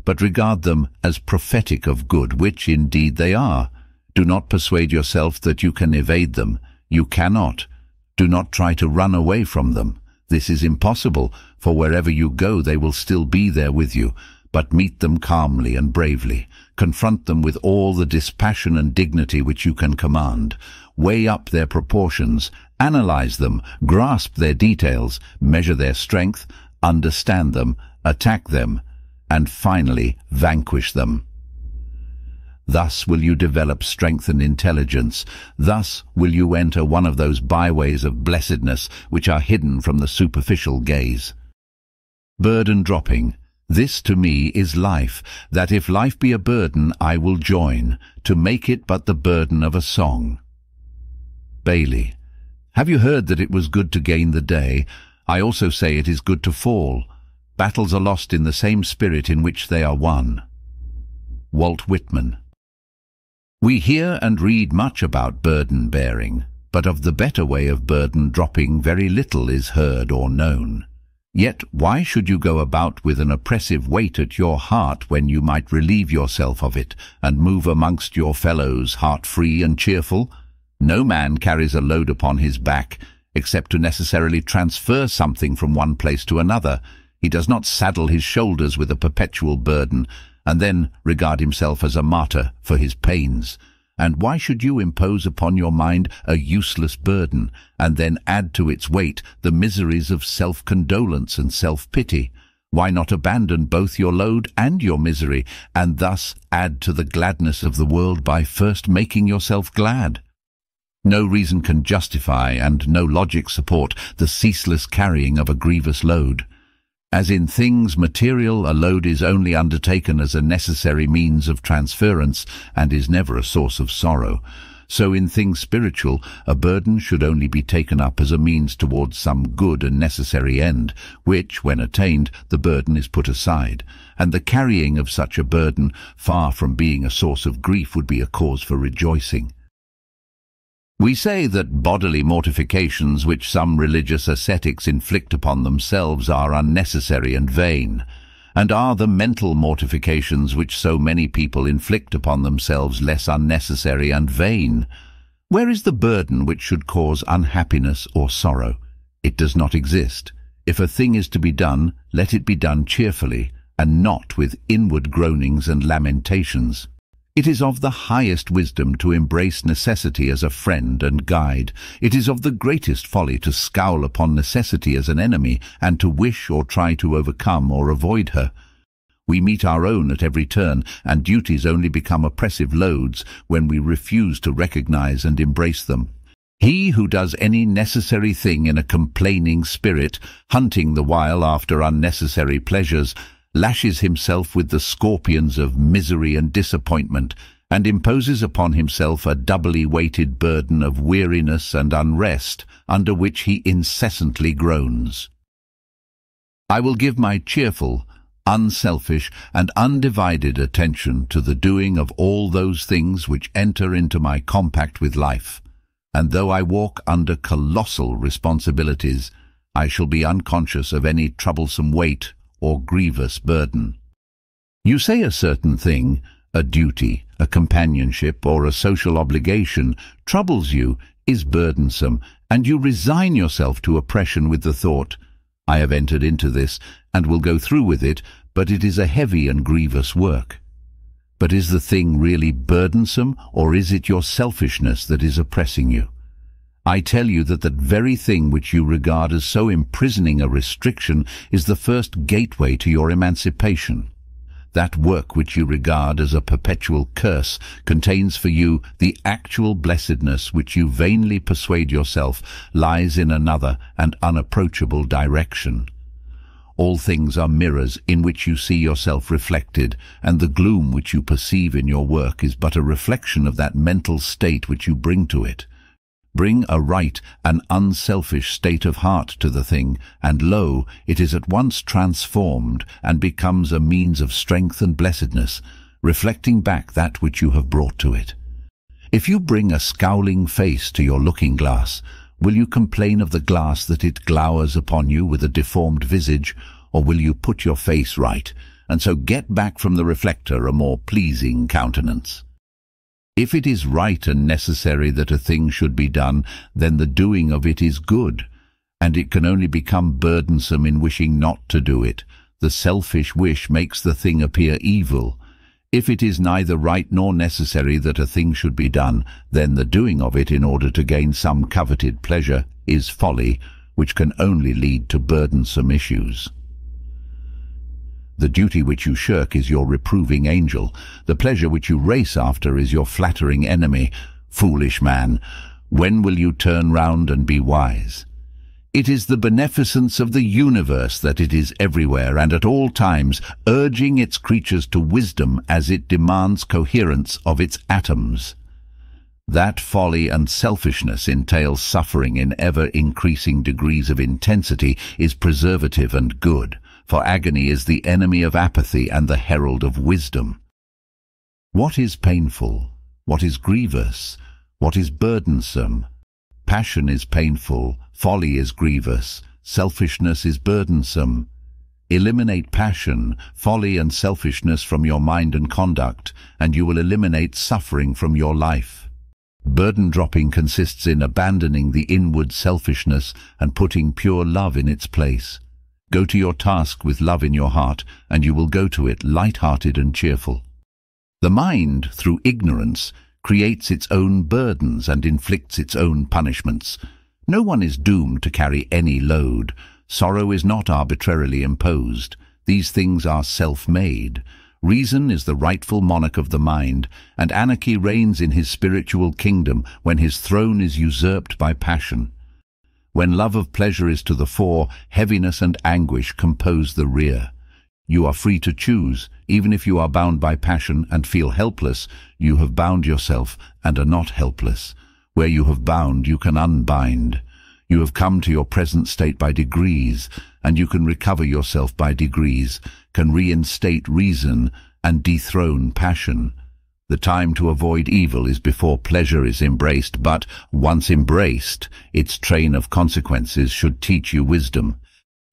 but regard them as prophetic of good, which indeed they are. Do not persuade yourself that you can evade them. You cannot. Do not try to run away from them. This is impossible, for wherever you go they will still be there with you, but meet them calmly and bravely. Confront them with all the dispassion and dignity which you can command. Weigh up their proportions, analyze them, grasp their details, measure their strength, understand them, attack them, and finally vanquish them. Thus will you develop strength and intelligence. Thus will you enter one of those byways of blessedness which are hidden from the superficial gaze. Burden dropping. This to me is life, that if life be a burden I will join, to make it but the burden of a song. Bailey. Have you heard that it was good to gain the day? I also say it is good to fall. Battles are lost in the same spirit in which they are won. Walt Whitman we hear and read much about burden bearing, but of the better way of burden dropping very little is heard or known. Yet why should you go about with an oppressive weight at your heart when you might relieve yourself of it and move amongst your fellows heart-free and cheerful? No man carries a load upon his back, except to necessarily transfer something from one place to another. He does not saddle his shoulders with a perpetual burden, and then regard himself as a martyr for his pains. And why should you impose upon your mind a useless burden, and then add to its weight the miseries of self-condolence and self-pity? Why not abandon both your load and your misery, and thus add to the gladness of the world by first making yourself glad? No reason can justify, and no logic support, the ceaseless carrying of a grievous load. As in things material, a load is only undertaken as a necessary means of transference and is never a source of sorrow. So in things spiritual, a burden should only be taken up as a means towards some good and necessary end, which, when attained, the burden is put aside. And the carrying of such a burden, far from being a source of grief, would be a cause for rejoicing. We say that bodily mortifications which some religious ascetics inflict upon themselves are unnecessary and vain, and are the mental mortifications which so many people inflict upon themselves less unnecessary and vain. Where is the burden which should cause unhappiness or sorrow? It does not exist. If a thing is to be done, let it be done cheerfully, and not with inward groanings and lamentations. It is of the highest wisdom to embrace necessity as a friend and guide. It is of the greatest folly to scowl upon necessity as an enemy and to wish or try to overcome or avoid her. We meet our own at every turn, and duties only become oppressive loads when we refuse to recognize and embrace them. He who does any necessary thing in a complaining spirit, hunting the while after unnecessary pleasures, lashes himself with the scorpions of misery and disappointment, and imposes upon himself a doubly weighted burden of weariness and unrest, under which he incessantly groans. I will give my cheerful, unselfish, and undivided attention to the doing of all those things which enter into my compact with life, and though I walk under colossal responsibilities, I shall be unconscious of any troublesome weight or grievous burden. You say a certain thing, a duty, a companionship, or a social obligation, troubles you, is burdensome, and you resign yourself to oppression with the thought, I have entered into this, and will go through with it, but it is a heavy and grievous work. But is the thing really burdensome, or is it your selfishness that is oppressing you? I tell you that that very thing which you regard as so imprisoning a restriction is the first gateway to your emancipation. That work which you regard as a perpetual curse contains for you the actual blessedness which you vainly persuade yourself lies in another and unapproachable direction. All things are mirrors in which you see yourself reflected, and the gloom which you perceive in your work is but a reflection of that mental state which you bring to it. Bring a right and unselfish state of heart to the thing, and lo, it is at once transformed and becomes a means of strength and blessedness, reflecting back that which you have brought to it. If you bring a scowling face to your looking-glass, will you complain of the glass that it glowers upon you with a deformed visage, or will you put your face right and so get back from the reflector a more pleasing countenance. If it is right and necessary that a thing should be done, then the doing of it is good, and it can only become burdensome in wishing not to do it. The selfish wish makes the thing appear evil. If it is neither right nor necessary that a thing should be done, then the doing of it in order to gain some coveted pleasure is folly, which can only lead to burdensome issues. The duty which you shirk is your reproving angel. The pleasure which you race after is your flattering enemy. Foolish man, when will you turn round and be wise? It is the beneficence of the universe that it is everywhere and at all times, urging its creatures to wisdom as it demands coherence of its atoms. That folly and selfishness entails suffering in ever-increasing degrees of intensity is preservative and good for agony is the enemy of apathy and the herald of wisdom. What is painful? What is grievous? What is burdensome? Passion is painful, folly is grievous, selfishness is burdensome. Eliminate passion, folly and selfishness from your mind and conduct, and you will eliminate suffering from your life. Burden dropping consists in abandoning the inward selfishness and putting pure love in its place. Go to your task with love in your heart, and you will go to it light-hearted and cheerful. The mind, through ignorance, creates its own burdens and inflicts its own punishments. No one is doomed to carry any load. Sorrow is not arbitrarily imposed. These things are self-made. Reason is the rightful monarch of the mind, and anarchy reigns in his spiritual kingdom when his throne is usurped by passion. When love of pleasure is to the fore, heaviness and anguish compose the rear. You are free to choose. Even if you are bound by passion and feel helpless, you have bound yourself and are not helpless. Where you have bound, you can unbind. You have come to your present state by degrees, and you can recover yourself by degrees, can reinstate reason and dethrone passion. The time to avoid evil is before pleasure is embraced, but, once embraced, its train of consequences should teach you wisdom.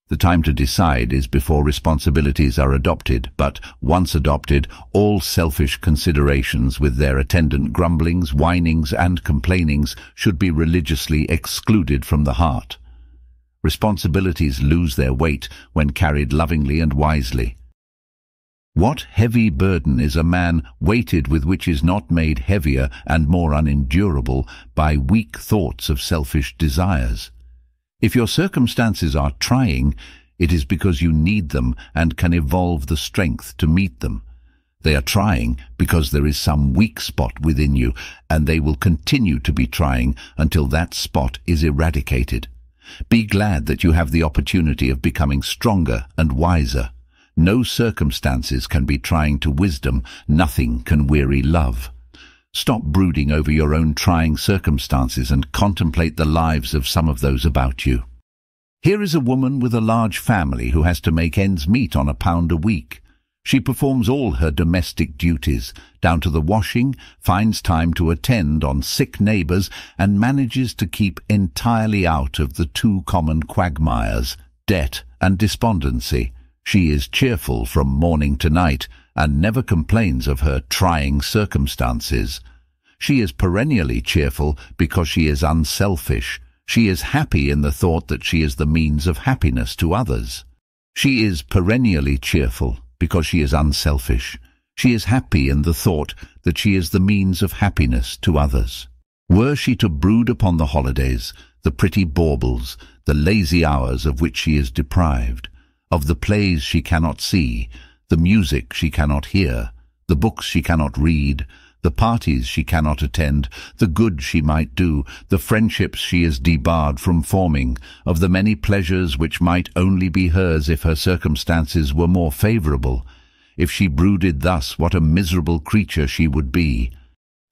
The time to decide is before responsibilities are adopted, but, once adopted, all selfish considerations with their attendant grumblings, whinings, and complainings should be religiously excluded from the heart. Responsibilities lose their weight when carried lovingly and wisely. What heavy burden is a man weighted with which is not made heavier and more unendurable by weak thoughts of selfish desires? If your circumstances are trying, it is because you need them and can evolve the strength to meet them. They are trying because there is some weak spot within you, and they will continue to be trying until that spot is eradicated. Be glad that you have the opportunity of becoming stronger and wiser. No circumstances can be trying to wisdom, nothing can weary love. Stop brooding over your own trying circumstances and contemplate the lives of some of those about you. Here is a woman with a large family who has to make ends meet on a pound a week. She performs all her domestic duties, down to the washing, finds time to attend on sick neighbours, and manages to keep entirely out of the two common quagmires, debt and despondency. She is cheerful from morning to night and never complains of her trying circumstances. She is perennially cheerful because she is unselfish. She is happy in the thought that she is the means of happiness to others. She is perennially cheerful because she is unselfish. She is happy in the thought that she is the means of happiness to others. Were she to brood upon the holidays, the pretty baubles, the lazy hours of which she is deprived, of the plays she cannot see, the music she cannot hear, the books she cannot read, the parties she cannot attend, the good she might do, the friendships she is debarred from forming, of the many pleasures which might only be hers if her circumstances were more favourable. If she brooded thus, what a miserable creature she would be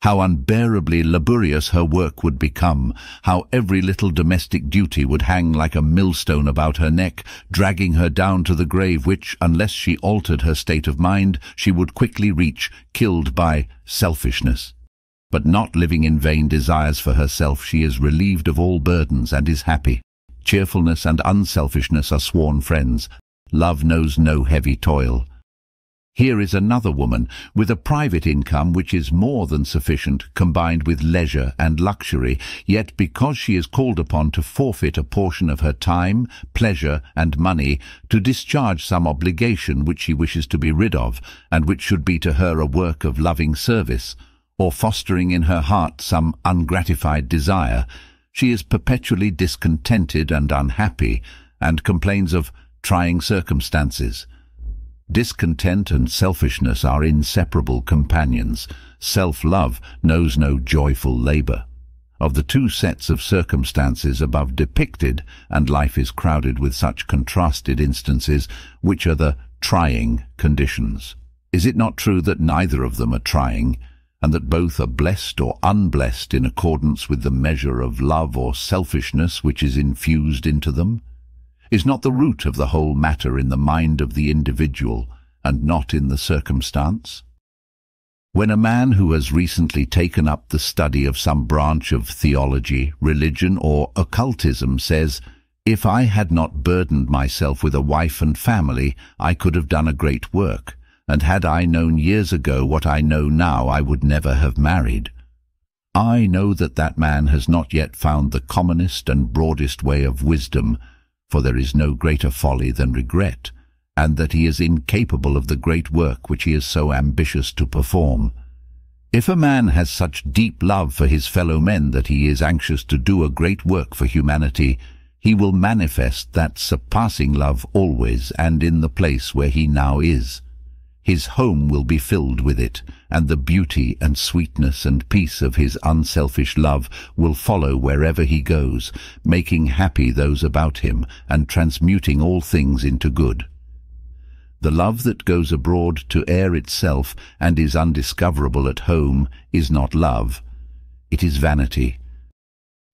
how unbearably laborious her work would become, how every little domestic duty would hang like a millstone about her neck, dragging her down to the grave which, unless she altered her state of mind, she would quickly reach, killed by selfishness. But not living in vain desires for herself, she is relieved of all burdens and is happy. Cheerfulness and unselfishness are sworn friends. Love knows no heavy toil. Here is another woman with a private income which is more than sufficient combined with leisure and luxury, yet because she is called upon to forfeit a portion of her time, pleasure and money to discharge some obligation which she wishes to be rid of and which should be to her a work of loving service, or fostering in her heart some ungratified desire, she is perpetually discontented and unhappy and complains of trying circumstances. Discontent and selfishness are inseparable companions. Self-love knows no joyful labour. Of the two sets of circumstances above depicted, and life is crowded with such contrasted instances, which are the trying conditions? Is it not true that neither of them are trying, and that both are blessed or unblessed in accordance with the measure of love or selfishness which is infused into them? Is not the root of the whole matter in the mind of the individual and not in the circumstance? When a man who has recently taken up the study of some branch of theology, religion or occultism says, if I had not burdened myself with a wife and family, I could have done a great work, and had I known years ago what I know now, I would never have married. I know that that man has not yet found the commonest and broadest way of wisdom, for there is no greater folly than regret, and that he is incapable of the great work which he is so ambitious to perform. If a man has such deep love for his fellow men that he is anxious to do a great work for humanity, he will manifest that surpassing love always and in the place where he now is. His home will be filled with it, and the beauty and sweetness and peace of his unselfish love will follow wherever he goes, making happy those about him and transmuting all things into good. The love that goes abroad to air itself and is undiscoverable at home is not love. It is vanity.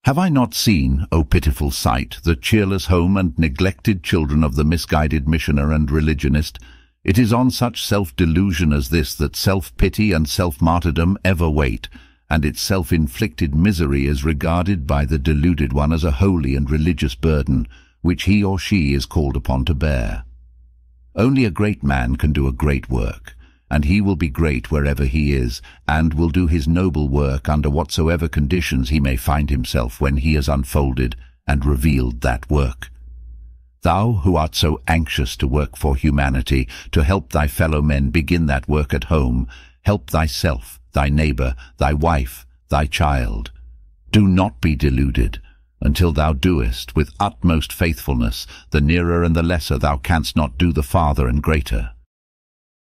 Have I not seen, O pitiful sight, the cheerless home and neglected children of the misguided missioner and religionist, it is on such self-delusion as this that self-pity and self-martyrdom ever wait, and its self-inflicted misery is regarded by the deluded one as a holy and religious burden, which he or she is called upon to bear. Only a great man can do a great work, and he will be great wherever he is, and will do his noble work under whatsoever conditions he may find himself when he has unfolded and revealed that work. Thou who art so anxious to work for humanity, to help thy fellow men begin that work at home, help thyself, thy neighbour, thy wife, thy child. Do not be deluded, until thou doest, with utmost faithfulness, the nearer and the lesser thou canst not do the farther and greater.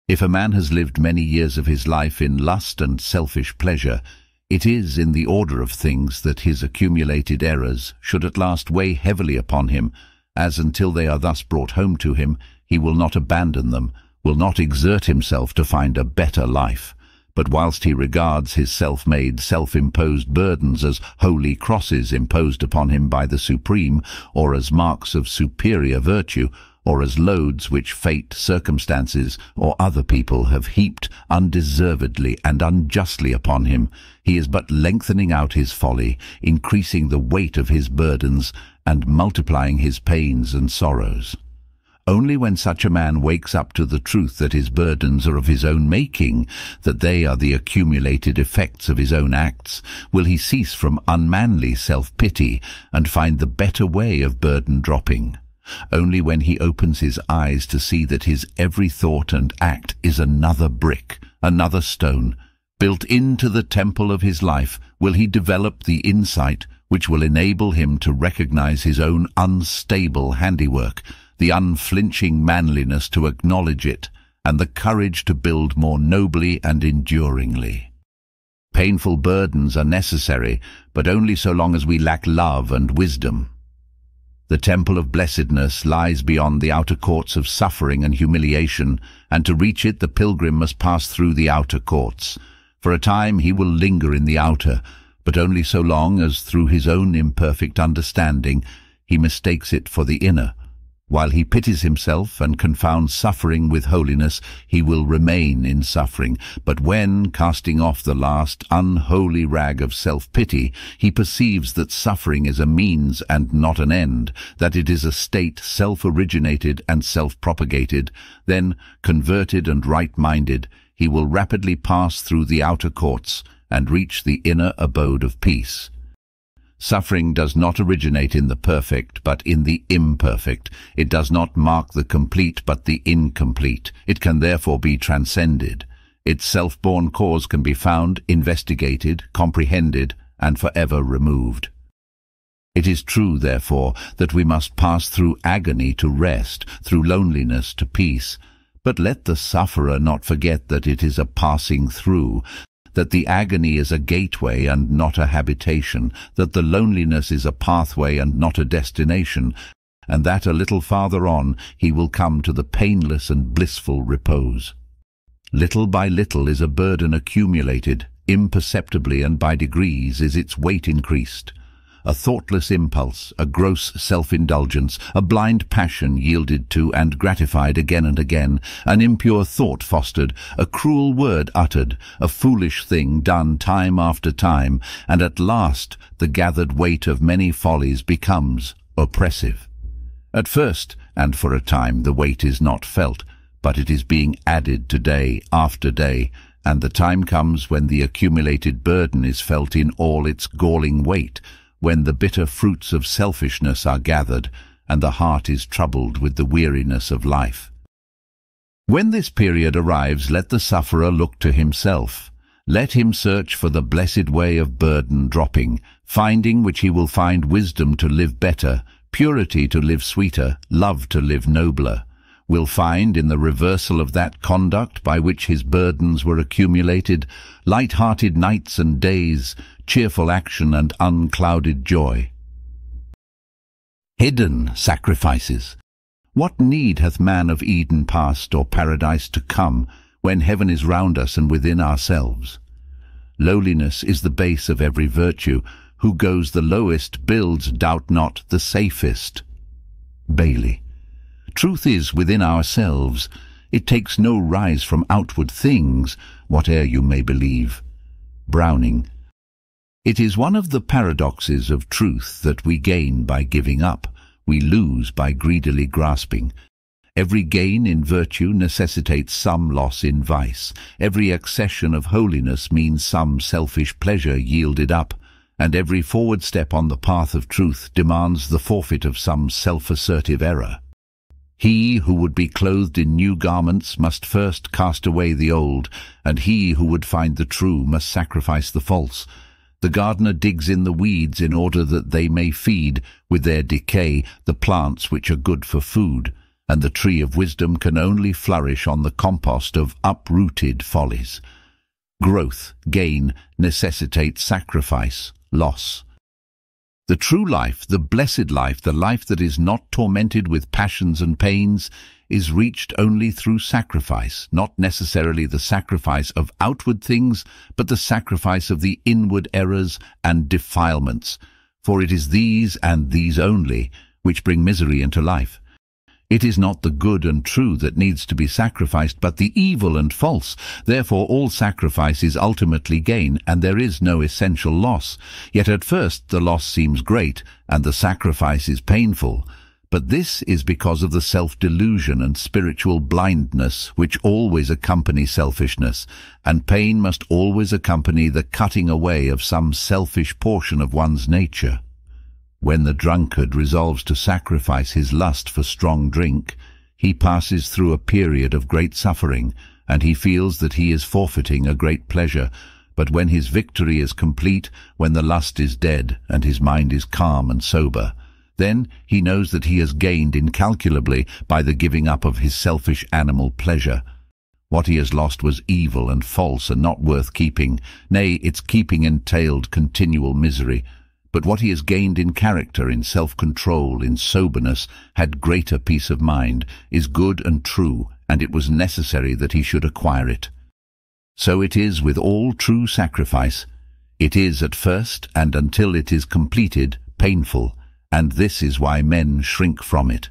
If a man has lived many years of his life in lust and selfish pleasure, it is in the order of things that his accumulated errors should at last weigh heavily upon him, as until they are thus brought home to him, he will not abandon them, will not exert himself to find a better life. But whilst he regards his self-made, self-imposed burdens as holy crosses imposed upon him by the Supreme, or as marks of superior virtue, or as loads which fate, circumstances, or other people have heaped undeservedly and unjustly upon him, he is but lengthening out his folly, increasing the weight of his burdens, and multiplying his pains and sorrows. Only when such a man wakes up to the truth that his burdens are of his own making, that they are the accumulated effects of his own acts, will he cease from unmanly self-pity and find the better way of burden dropping. Only when he opens his eyes to see that his every thought and act is another brick, another stone, built into the temple of his life, will he develop the insight which will enable him to recognize his own unstable handiwork, the unflinching manliness to acknowledge it, and the courage to build more nobly and enduringly. Painful burdens are necessary, but only so long as we lack love and wisdom. The temple of blessedness lies beyond the outer courts of suffering and humiliation, and to reach it the pilgrim must pass through the outer courts. For a time he will linger in the outer, but only so long as through his own imperfect understanding he mistakes it for the inner, While he pities himself and confounds suffering with holiness, he will remain in suffering. But when, casting off the last unholy rag of self-pity, he perceives that suffering is a means and not an end, that it is a state self-originated and self-propagated, then, converted and right-minded, he will rapidly pass through the outer courts and reach the inner abode of peace. Suffering does not originate in the perfect, but in the imperfect. It does not mark the complete, but the incomplete. It can therefore be transcended. Its self-born cause can be found, investigated, comprehended, and forever removed. It is true, therefore, that we must pass through agony to rest, through loneliness to peace. But let the sufferer not forget that it is a passing through, that the agony is a gateway and not a habitation, that the loneliness is a pathway and not a destination, and that a little farther on he will come to the painless and blissful repose. Little by little is a burden accumulated, imperceptibly and by degrees is its weight increased a thoughtless impulse, a gross self-indulgence, a blind passion yielded to and gratified again and again, an impure thought fostered, a cruel word uttered, a foolish thing done time after time, and at last the gathered weight of many follies becomes oppressive. At first, and for a time, the weight is not felt, but it is being added to day after day, and the time comes when the accumulated burden is felt in all its galling weight, when the bitter fruits of selfishness are gathered and the heart is troubled with the weariness of life. When this period arrives, let the sufferer look to himself. Let him search for the blessed way of burden dropping, finding which he will find wisdom to live better, purity to live sweeter, love to live nobler will find in the reversal of that conduct by which his burdens were accumulated, light-hearted nights and days, cheerful action and unclouded joy. Hidden sacrifices. What need hath man of Eden past or paradise to come, when heaven is round us and within ourselves? Lowliness is the base of every virtue. Who goes the lowest builds, doubt not, the safest. Bailey. Truth is within ourselves. It takes no rise from outward things, whate'er you may believe. Browning. It is one of the paradoxes of truth that we gain by giving up, we lose by greedily grasping. Every gain in virtue necessitates some loss in vice. Every accession of holiness means some selfish pleasure yielded up, and every forward step on the path of truth demands the forfeit of some self-assertive error. He who would be clothed in new garments must first cast away the old, and he who would find the true must sacrifice the false. The gardener digs in the weeds in order that they may feed, with their decay, the plants which are good for food, and the tree of wisdom can only flourish on the compost of uprooted follies. Growth, gain, necessitates sacrifice, loss. The true life, the blessed life, the life that is not tormented with passions and pains, is reached only through sacrifice, not necessarily the sacrifice of outward things, but the sacrifice of the inward errors and defilements, for it is these and these only which bring misery into life. It is not the good and true that needs to be sacrificed, but the evil and false. Therefore all sacrifice is ultimately gain, and there is no essential loss. Yet at first the loss seems great, and the sacrifice is painful. But this is because of the self-delusion and spiritual blindness which always accompany selfishness, and pain must always accompany the cutting away of some selfish portion of one's nature. When the drunkard resolves to sacrifice his lust for strong drink, he passes through a period of great suffering, and he feels that he is forfeiting a great pleasure. But when his victory is complete, when the lust is dead, and his mind is calm and sober, then he knows that he has gained incalculably by the giving up of his selfish animal pleasure. What he has lost was evil and false and not worth keeping, nay, its keeping entailed continual misery, but what he has gained in character, in self-control, in soberness, had greater peace of mind, is good and true, and it was necessary that he should acquire it. So it is with all true sacrifice. It is at first, and until it is completed, painful, and this is why men shrink from it.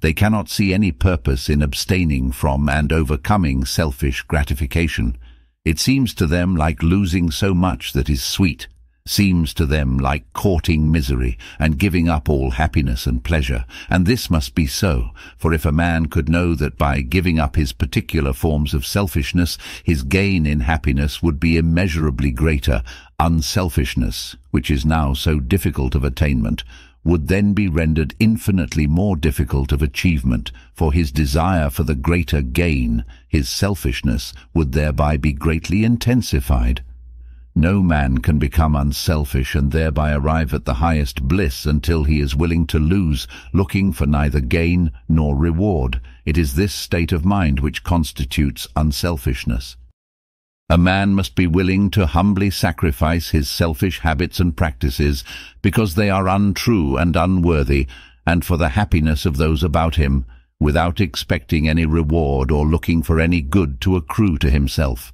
They cannot see any purpose in abstaining from and overcoming selfish gratification. It seems to them like losing so much that is sweet, seems to them like courting misery and giving up all happiness and pleasure. And this must be so, for if a man could know that by giving up his particular forms of selfishness, his gain in happiness would be immeasurably greater, unselfishness, which is now so difficult of attainment, would then be rendered infinitely more difficult of achievement, for his desire for the greater gain, his selfishness, would thereby be greatly intensified. No man can become unselfish and thereby arrive at the highest bliss until he is willing to lose, looking for neither gain nor reward. It is this state of mind which constitutes unselfishness. A man must be willing to humbly sacrifice his selfish habits and practices because they are untrue and unworthy, and for the happiness of those about him, without expecting any reward or looking for any good to accrue to himself.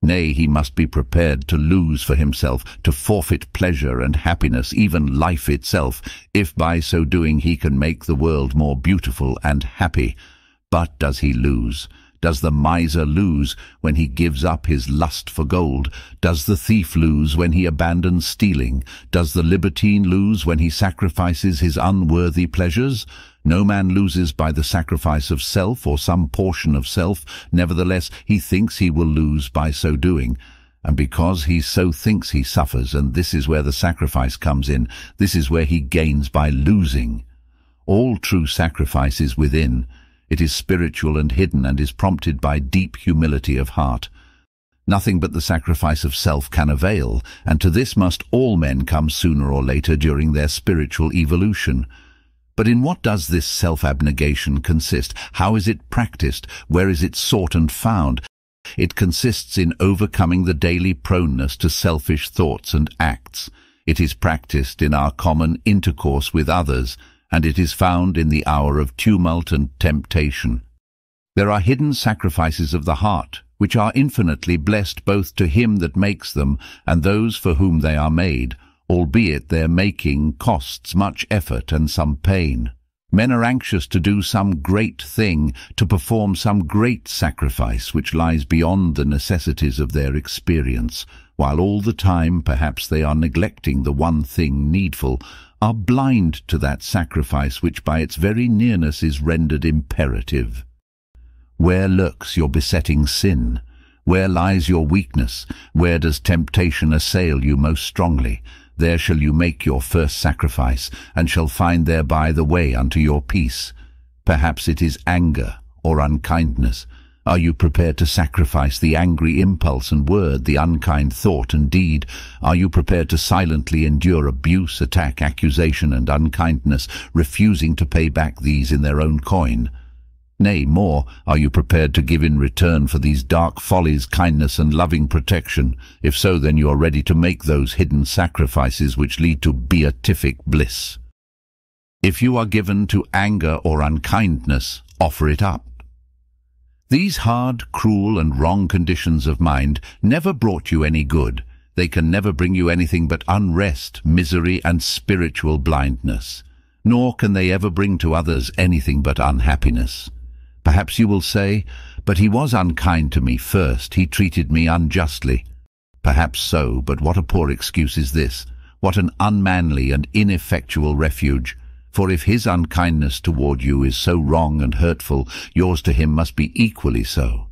Nay, he must be prepared to lose for himself, to forfeit pleasure and happiness, even life itself, if by so doing he can make the world more beautiful and happy. But does he lose? Does the miser lose when he gives up his lust for gold? Does the thief lose when he abandons stealing? Does the libertine lose when he sacrifices his unworthy pleasures? No man loses by the sacrifice of self or some portion of self. Nevertheless, he thinks he will lose by so doing. And because he so thinks he suffers, and this is where the sacrifice comes in, this is where he gains by losing. All true sacrifice is within, it is spiritual and hidden and is prompted by deep humility of heart. Nothing but the sacrifice of self can avail, and to this must all men come sooner or later during their spiritual evolution. But in what does this self-abnegation consist? How is it practiced? Where is it sought and found? It consists in overcoming the daily proneness to selfish thoughts and acts. It is practiced in our common intercourse with others, and it is found in the hour of tumult and temptation. There are hidden sacrifices of the heart, which are infinitely blessed both to him that makes them and those for whom they are made, albeit their making costs much effort and some pain. Men are anxious to do some great thing, to perform some great sacrifice which lies beyond the necessities of their experience, while all the time perhaps they are neglecting the one thing needful, are blind to that sacrifice which by its very nearness is rendered imperative. Where lurks your besetting sin? Where lies your weakness? Where does temptation assail you most strongly? There shall you make your first sacrifice, and shall find thereby the way unto your peace. Perhaps it is anger or unkindness, are you prepared to sacrifice the angry impulse and word, the unkind thought and deed? Are you prepared to silently endure abuse, attack, accusation and unkindness, refusing to pay back these in their own coin? Nay, more, are you prepared to give in return for these dark follies kindness and loving protection? If so, then you are ready to make those hidden sacrifices which lead to beatific bliss. If you are given to anger or unkindness, offer it up. These hard, cruel and wrong conditions of mind never brought you any good. They can never bring you anything but unrest, misery and spiritual blindness. Nor can they ever bring to others anything but unhappiness. Perhaps you will say, but he was unkind to me first, he treated me unjustly. Perhaps so, but what a poor excuse is this, what an unmanly and ineffectual refuge. For if his unkindness toward you is so wrong and hurtful, yours to him must be equally so.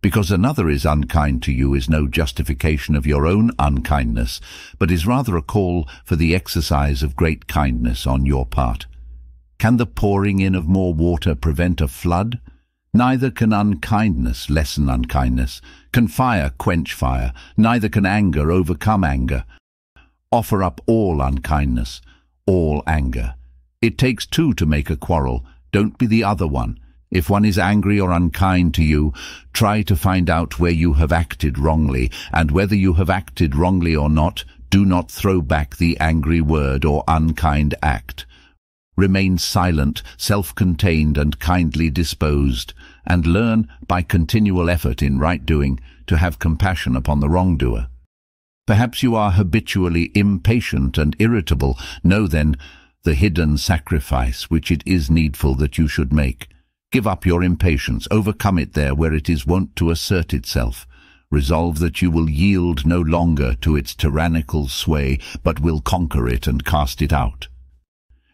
Because another is unkind to you is no justification of your own unkindness, but is rather a call for the exercise of great kindness on your part. Can the pouring in of more water prevent a flood? Neither can unkindness lessen unkindness, can fire quench fire, neither can anger overcome anger. Offer up all unkindness, all anger. It takes two to make a quarrel. Don't be the other one. If one is angry or unkind to you, try to find out where you have acted wrongly, and whether you have acted wrongly or not, do not throw back the angry word or unkind act. Remain silent, self-contained and kindly disposed, and learn, by continual effort in right-doing, to have compassion upon the wrongdoer. Perhaps you are habitually impatient and irritable. Know then the hidden sacrifice which it is needful that you should make. Give up your impatience, overcome it there where it is wont to assert itself. Resolve that you will yield no longer to its tyrannical sway, but will conquer it and cast it out.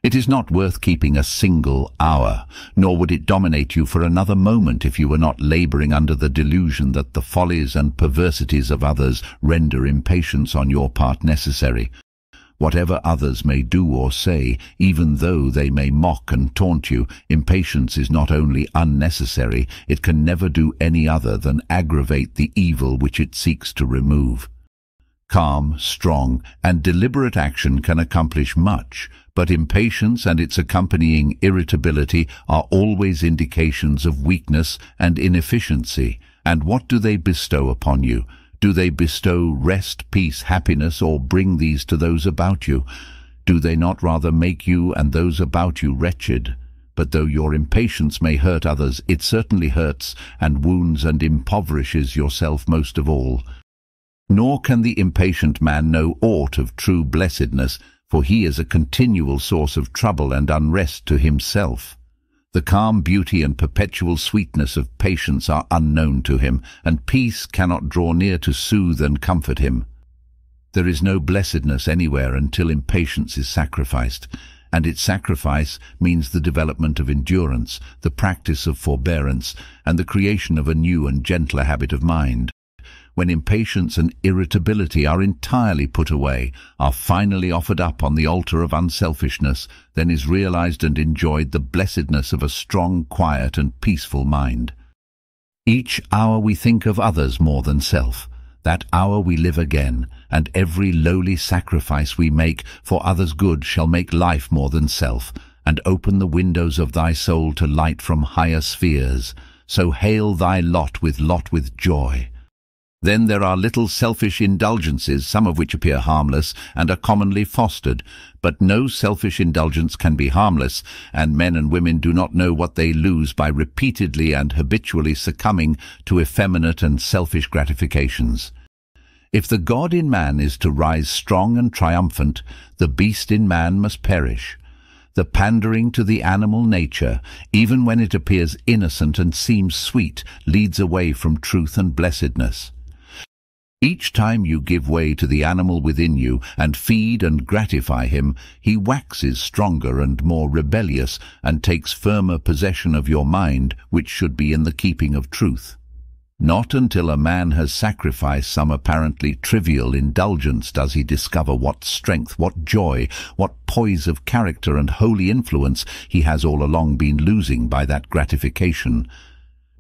It is not worth keeping a single hour, nor would it dominate you for another moment if you were not labouring under the delusion that the follies and perversities of others render impatience on your part necessary. Whatever others may do or say, even though they may mock and taunt you, impatience is not only unnecessary, it can never do any other than aggravate the evil which it seeks to remove. Calm, strong, and deliberate action can accomplish much, but impatience and its accompanying irritability are always indications of weakness and inefficiency. And what do they bestow upon you? Do they bestow rest, peace, happiness, or bring these to those about you? Do they not rather make you and those about you wretched? But though your impatience may hurt others, it certainly hurts and wounds and impoverishes yourself most of all. Nor can the impatient man know aught of true blessedness, for he is a continual source of trouble and unrest to himself. The calm beauty and perpetual sweetness of patience are unknown to him, and peace cannot draw near to soothe and comfort him. There is no blessedness anywhere until impatience is sacrificed, and its sacrifice means the development of endurance, the practice of forbearance, and the creation of a new and gentler habit of mind when impatience and irritability are entirely put away, are finally offered up on the altar of unselfishness, then is realized and enjoyed the blessedness of a strong, quiet and peaceful mind. Each hour we think of others more than self. That hour we live again, and every lowly sacrifice we make for others' good shall make life more than self, and open the windows of thy soul to light from higher spheres. So hail thy lot with lot with joy. Then there are little selfish indulgences, some of which appear harmless and are commonly fostered, but no selfish indulgence can be harmless, and men and women do not know what they lose by repeatedly and habitually succumbing to effeminate and selfish gratifications. If the God in man is to rise strong and triumphant, the beast in man must perish. The pandering to the animal nature, even when it appears innocent and seems sweet, leads away from truth and blessedness. Each time you give way to the animal within you and feed and gratify him, he waxes stronger and more rebellious and takes firmer possession of your mind, which should be in the keeping of truth. Not until a man has sacrificed some apparently trivial indulgence does he discover what strength, what joy, what poise of character and holy influence he has all along been losing by that gratification.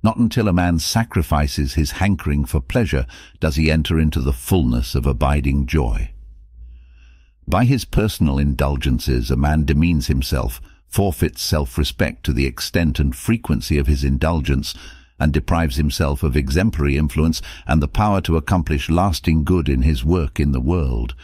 Not until a man sacrifices his hankering for pleasure does he enter into the fullness of abiding joy. By his personal indulgences a man demeans himself, forfeits self-respect to the extent and frequency of his indulgence, and deprives himself of exemplary influence and the power to accomplish lasting good in his work in the world.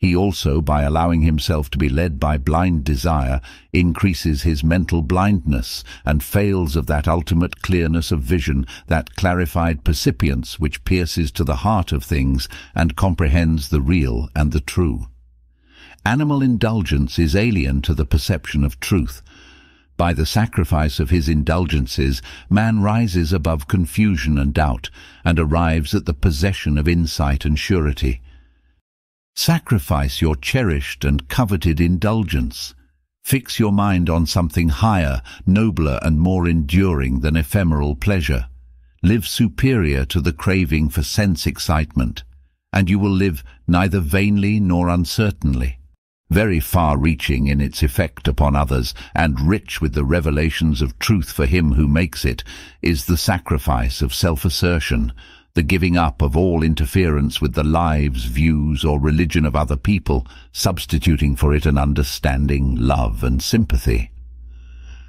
He also, by allowing himself to be led by blind desire, increases his mental blindness and fails of that ultimate clearness of vision, that clarified percipience which pierces to the heart of things and comprehends the real and the true. Animal indulgence is alien to the perception of truth. By the sacrifice of his indulgences, man rises above confusion and doubt, and arrives at the possession of insight and surety. Sacrifice your cherished and coveted indulgence. Fix your mind on something higher, nobler and more enduring than ephemeral pleasure. Live superior to the craving for sense excitement, and you will live neither vainly nor uncertainly. Very far-reaching in its effect upon others, and rich with the revelations of truth for him who makes it, is the sacrifice of self-assertion, the giving up of all interference with the lives, views or religion of other people, substituting for it an understanding, love and sympathy.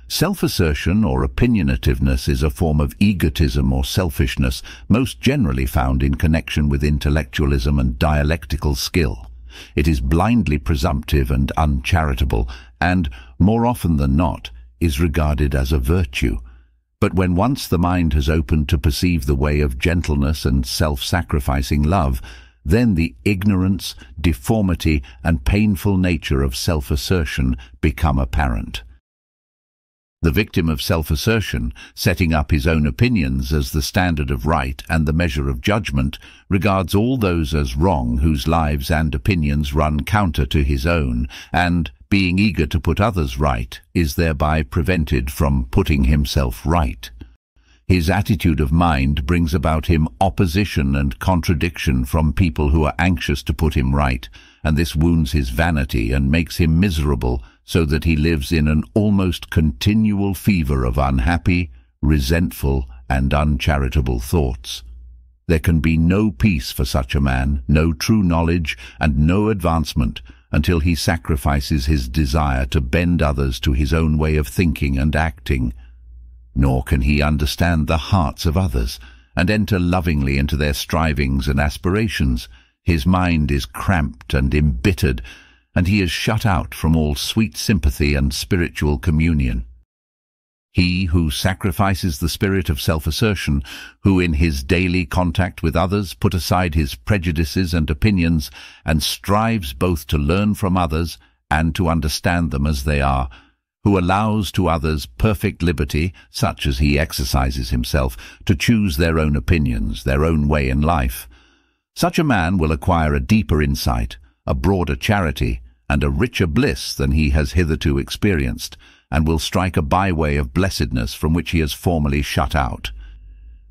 Self-assertion or opinionativeness is a form of egotism or selfishness most generally found in connection with intellectualism and dialectical skill. It is blindly presumptive and uncharitable and, more often than not, is regarded as a virtue, but when once the mind has opened to perceive the way of gentleness and self-sacrificing love, then the ignorance, deformity and painful nature of self-assertion become apparent. The victim of self-assertion, setting up his own opinions as the standard of right and the measure of judgment, regards all those as wrong whose lives and opinions run counter to his own, and, being eager to put others right, is thereby prevented from putting himself right. His attitude of mind brings about him opposition and contradiction from people who are anxious to put him right, and this wounds his vanity and makes him miserable so that he lives in an almost continual fever of unhappy, resentful and uncharitable thoughts. There can be no peace for such a man, no true knowledge and no advancement until he sacrifices his desire to bend others to his own way of thinking and acting. Nor can he understand the hearts of others and enter lovingly into their strivings and aspirations. His mind is cramped and embittered and he is shut out from all sweet sympathy and spiritual communion. He who sacrifices the spirit of self-assertion, who in his daily contact with others put aside his prejudices and opinions and strives both to learn from others and to understand them as they are, who allows to others perfect liberty, such as he exercises himself, to choose their own opinions, their own way in life. Such a man will acquire a deeper insight, a broader charity, and a richer bliss than he has hitherto experienced, and will strike a byway of blessedness from which he has formerly shut out.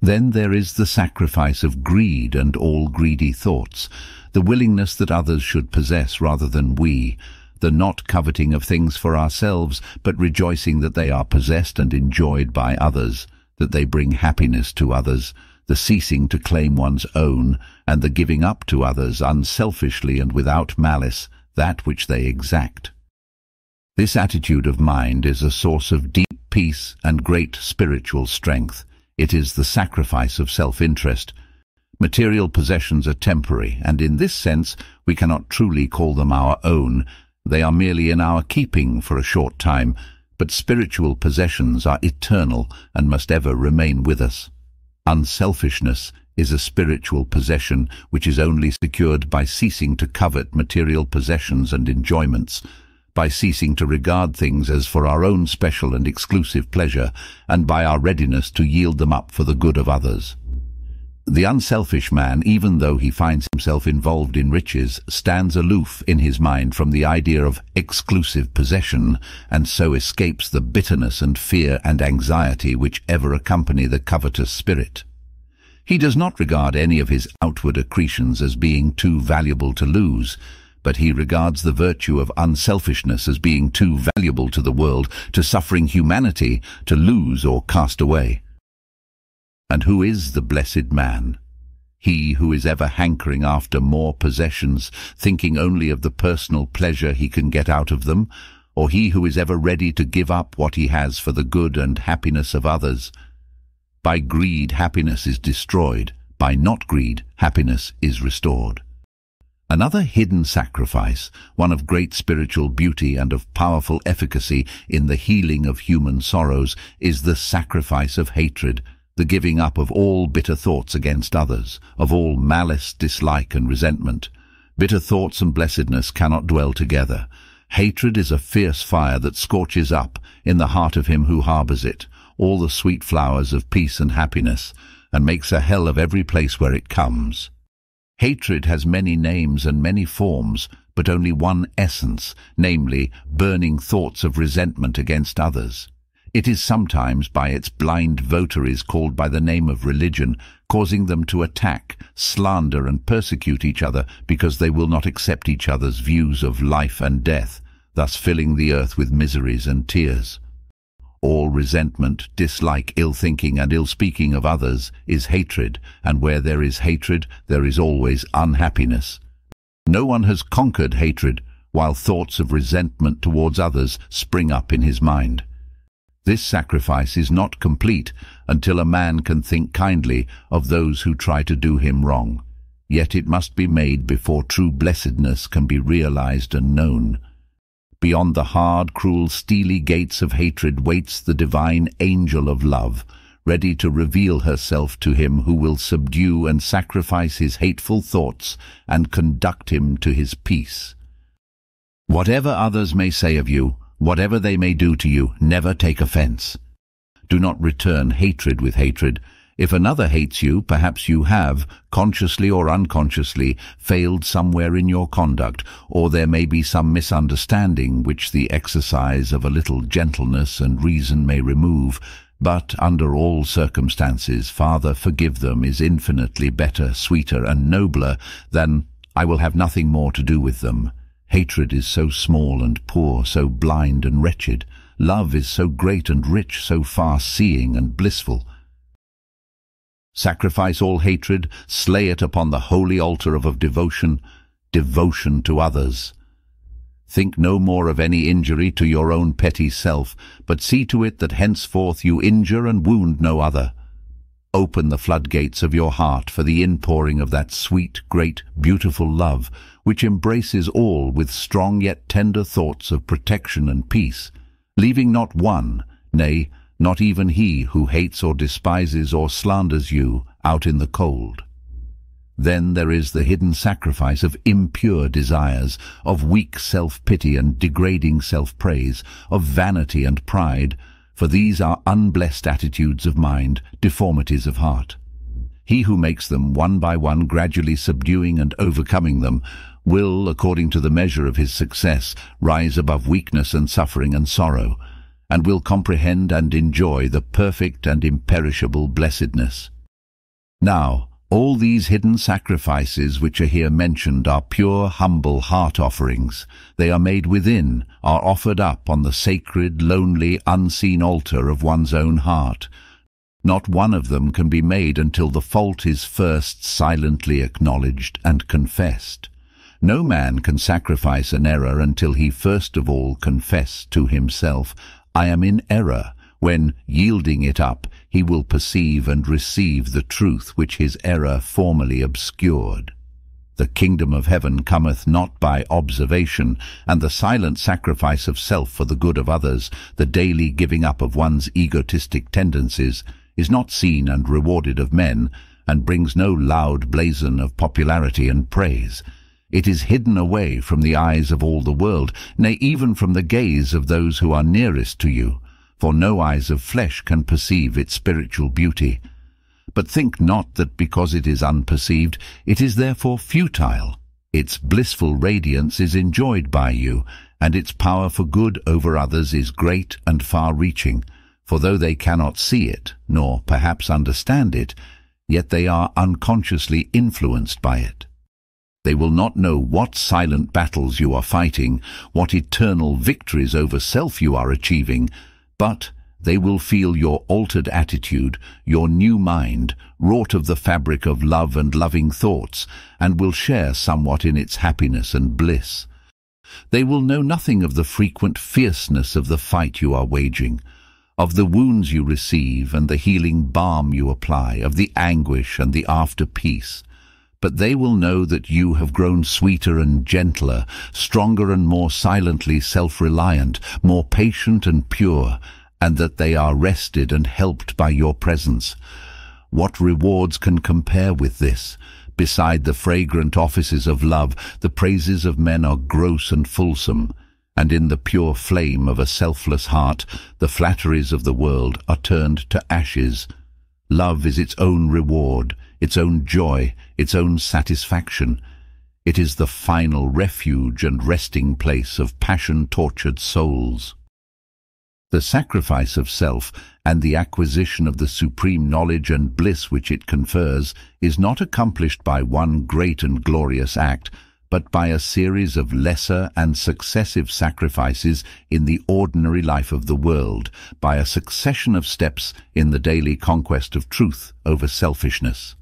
Then there is the sacrifice of greed and all greedy thoughts, the willingness that others should possess rather than we, the not coveting of things for ourselves, but rejoicing that they are possessed and enjoyed by others, that they bring happiness to others, the ceasing to claim one's own, and the giving up to others unselfishly and without malice that which they exact. This attitude of mind is a source of deep peace and great spiritual strength. It is the sacrifice of self-interest. Material possessions are temporary, and in this sense we cannot truly call them our own. They are merely in our keeping for a short time, but spiritual possessions are eternal and must ever remain with us. Unselfishness is a spiritual possession which is only secured by ceasing to covet material possessions and enjoyments, by ceasing to regard things as for our own special and exclusive pleasure, and by our readiness to yield them up for the good of others. The unselfish man, even though he finds himself involved in riches, stands aloof in his mind from the idea of exclusive possession, and so escapes the bitterness and fear and anxiety which ever accompany the covetous spirit. He does not regard any of his outward accretions as being too valuable to lose, but he regards the virtue of unselfishness as being too valuable to the world, to suffering humanity, to lose or cast away. And who is the blessed man? He who is ever hankering after more possessions, thinking only of the personal pleasure he can get out of them, or he who is ever ready to give up what he has for the good and happiness of others, by greed, happiness is destroyed. By not greed, happiness is restored. Another hidden sacrifice, one of great spiritual beauty and of powerful efficacy in the healing of human sorrows, is the sacrifice of hatred, the giving up of all bitter thoughts against others, of all malice, dislike and resentment. Bitter thoughts and blessedness cannot dwell together. Hatred is a fierce fire that scorches up in the heart of him who harbours it, all the sweet flowers of peace and happiness, and makes a hell of every place where it comes. Hatred has many names and many forms, but only one essence, namely, burning thoughts of resentment against others. It is sometimes by its blind votaries called by the name of religion, causing them to attack, slander and persecute each other because they will not accept each other's views of life and death, thus filling the earth with miseries and tears. All resentment, dislike, ill-thinking and ill-speaking of others is hatred, and where there is hatred, there is always unhappiness. No one has conquered hatred, while thoughts of resentment towards others spring up in his mind. This sacrifice is not complete until a man can think kindly of those who try to do him wrong. Yet it must be made before true blessedness can be realized and known. Beyond the hard, cruel, steely gates of hatred waits the divine angel of love, ready to reveal herself to him who will subdue and sacrifice his hateful thoughts and conduct him to his peace. Whatever others may say of you, whatever they may do to you, never take offense. Do not return hatred with hatred. If another hates you, perhaps you have, consciously or unconsciously, failed somewhere in your conduct, or there may be some misunderstanding which the exercise of a little gentleness and reason may remove. But under all circumstances, Father, forgive them is infinitely better, sweeter, and nobler than I will have nothing more to do with them. Hatred is so small and poor, so blind and wretched. Love is so great and rich, so far-seeing and blissful. Sacrifice all hatred, slay it upon the holy altar of, of devotion, devotion to others. Think no more of any injury to your own petty self, but see to it that henceforth you injure and wound no other. Open the floodgates of your heart for the inpouring of that sweet, great, beautiful love, which embraces all with strong yet tender thoughts of protection and peace, leaving not one, nay, not even he who hates or despises or slanders you out in the cold. Then there is the hidden sacrifice of impure desires, of weak self-pity and degrading self-praise, of vanity and pride, for these are unblessed attitudes of mind, deformities of heart. He who makes them one by one gradually subduing and overcoming them will, according to the measure of his success, rise above weakness and suffering and sorrow, and will comprehend and enjoy the perfect and imperishable blessedness. Now, all these hidden sacrifices which are here mentioned are pure, humble heart offerings. They are made within, are offered up on the sacred, lonely, unseen altar of one's own heart. Not one of them can be made until the fault is first silently acknowledged and confessed. No man can sacrifice an error until he first of all confess to himself I am in error, when, yielding it up, he will perceive and receive the truth which his error formerly obscured. The kingdom of heaven cometh not by observation, and the silent sacrifice of self for the good of others, the daily giving up of one's egotistic tendencies, is not seen and rewarded of men, and brings no loud blazon of popularity and praise. It is hidden away from the eyes of all the world, nay, even from the gaze of those who are nearest to you, for no eyes of flesh can perceive its spiritual beauty. But think not that because it is unperceived, it is therefore futile. Its blissful radiance is enjoyed by you, and its power for good over others is great and far-reaching, for though they cannot see it, nor perhaps understand it, yet they are unconsciously influenced by it. They will not know what silent battles you are fighting, what eternal victories over self you are achieving, but they will feel your altered attitude, your new mind, wrought of the fabric of love and loving thoughts, and will share somewhat in its happiness and bliss. They will know nothing of the frequent fierceness of the fight you are waging, of the wounds you receive and the healing balm you apply, of the anguish and the after peace but they will know that you have grown sweeter and gentler, stronger and more silently self-reliant, more patient and pure, and that they are rested and helped by your presence. What rewards can compare with this? Beside the fragrant offices of love, the praises of men are gross and fulsome, and in the pure flame of a selfless heart, the flatteries of the world are turned to ashes. Love is its own reward, its own joy, its own satisfaction. It is the final refuge and resting place of passion-tortured souls. The sacrifice of self and the acquisition of the supreme knowledge and bliss which it confers is not accomplished by one great and glorious act, but by a series of lesser and successive sacrifices in the ordinary life of the world, by a succession of steps in the daily conquest of truth over selfishness.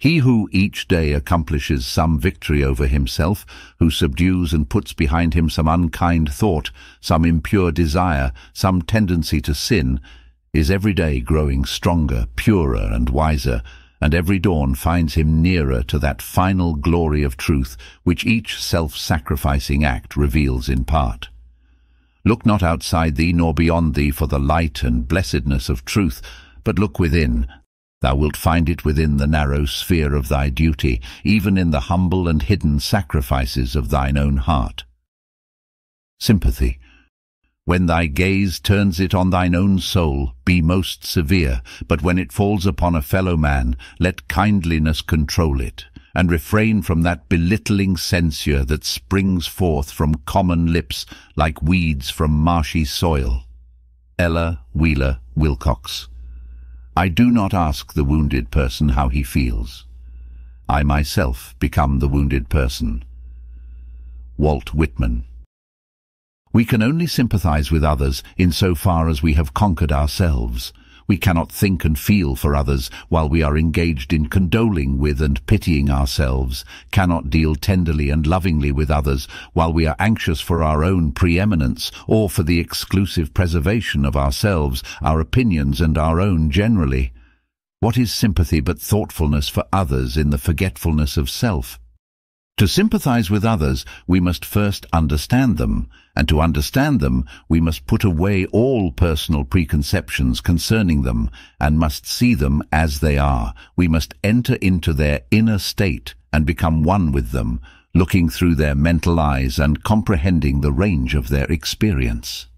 He who each day accomplishes some victory over himself, who subdues and puts behind him some unkind thought, some impure desire, some tendency to sin, is every day growing stronger, purer and wiser, and every dawn finds him nearer to that final glory of truth which each self-sacrificing act reveals in part. Look not outside thee nor beyond thee for the light and blessedness of truth, but look within. Thou wilt find it within the narrow sphere of thy duty, even in the humble and hidden sacrifices of thine own heart. Sympathy. When thy gaze turns it on thine own soul, be most severe, but when it falls upon a fellow man, let kindliness control it, and refrain from that belittling censure that springs forth from common lips like weeds from marshy soil. Ella Wheeler Wilcox I do not ask the wounded person how he feels. I myself become the wounded person. Walt Whitman We can only sympathize with others in so far as we have conquered ourselves. We cannot think and feel for others while we are engaged in condoling with and pitying ourselves, cannot deal tenderly and lovingly with others while we are anxious for our own preeminence or for the exclusive preservation of ourselves, our opinions and our own generally. What is sympathy but thoughtfulness for others in the forgetfulness of self? To sympathize with others, we must first understand them, and to understand them, we must put away all personal preconceptions concerning them, and must see them as they are. We must enter into their inner state and become one with them, looking through their mental eyes and comprehending the range of their experience.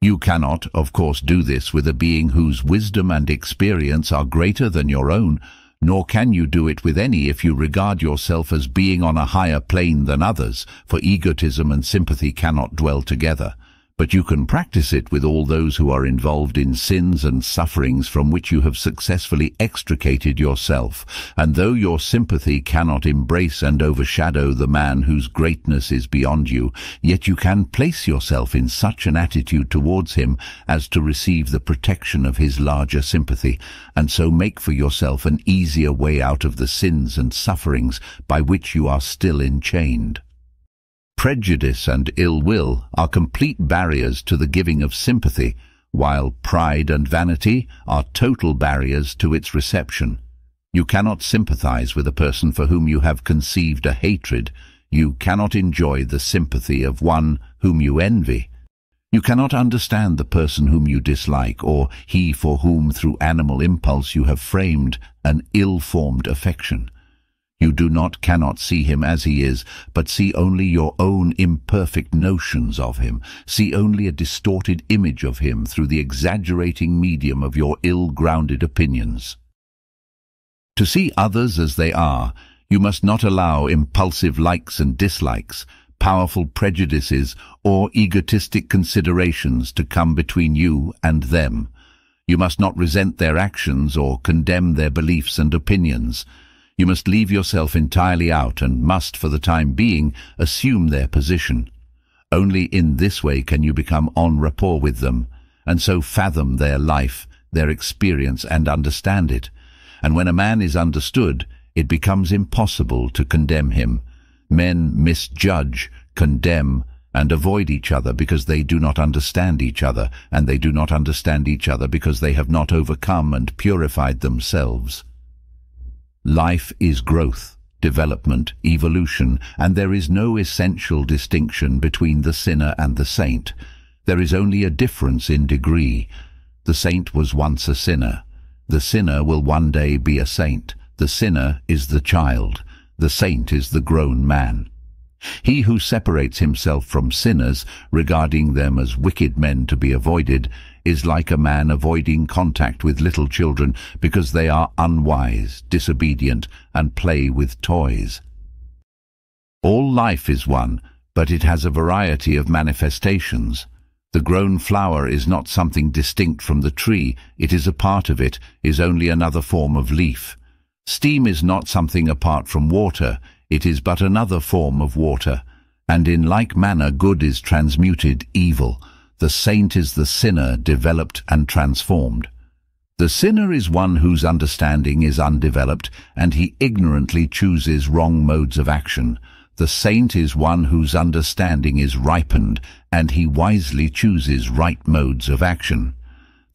You cannot, of course, do this with a being whose wisdom and experience are greater than your own, nor can you do it with any if you regard yourself as being on a higher plane than others, for egotism and sympathy cannot dwell together but you can practice it with all those who are involved in sins and sufferings from which you have successfully extricated yourself. And though your sympathy cannot embrace and overshadow the man whose greatness is beyond you, yet you can place yourself in such an attitude towards him as to receive the protection of his larger sympathy, and so make for yourself an easier way out of the sins and sufferings by which you are still enchained. Prejudice and ill will are complete barriers to the giving of sympathy, while pride and vanity are total barriers to its reception. You cannot sympathize with a person for whom you have conceived a hatred. You cannot enjoy the sympathy of one whom you envy. You cannot understand the person whom you dislike, or he for whom through animal impulse you have framed an ill-formed affection. You do not cannot see him as he is, but see only your own imperfect notions of him, see only a distorted image of him through the exaggerating medium of your ill-grounded opinions. To see others as they are, you must not allow impulsive likes and dislikes, powerful prejudices or egotistic considerations to come between you and them. You must not resent their actions or condemn their beliefs and opinions. You must leave yourself entirely out and must, for the time being, assume their position. Only in this way can you become en rapport with them, and so fathom their life, their experience, and understand it. And when a man is understood, it becomes impossible to condemn him. Men misjudge, condemn, and avoid each other because they do not understand each other, and they do not understand each other because they have not overcome and purified themselves. Life is growth, development, evolution, and there is no essential distinction between the sinner and the saint. There is only a difference in degree. The saint was once a sinner. The sinner will one day be a saint. The sinner is the child. The saint is the grown man. He who separates himself from sinners, regarding them as wicked men to be avoided, is like a man avoiding contact with little children because they are unwise, disobedient, and play with toys. All life is one, but it has a variety of manifestations. The grown flower is not something distinct from the tree, it is a part of it, is only another form of leaf. Steam is not something apart from water, it is but another form of water. And in like manner good is transmuted evil, the saint is the sinner developed and transformed. The sinner is one whose understanding is undeveloped, and he ignorantly chooses wrong modes of action. The saint is one whose understanding is ripened, and he wisely chooses right modes of action.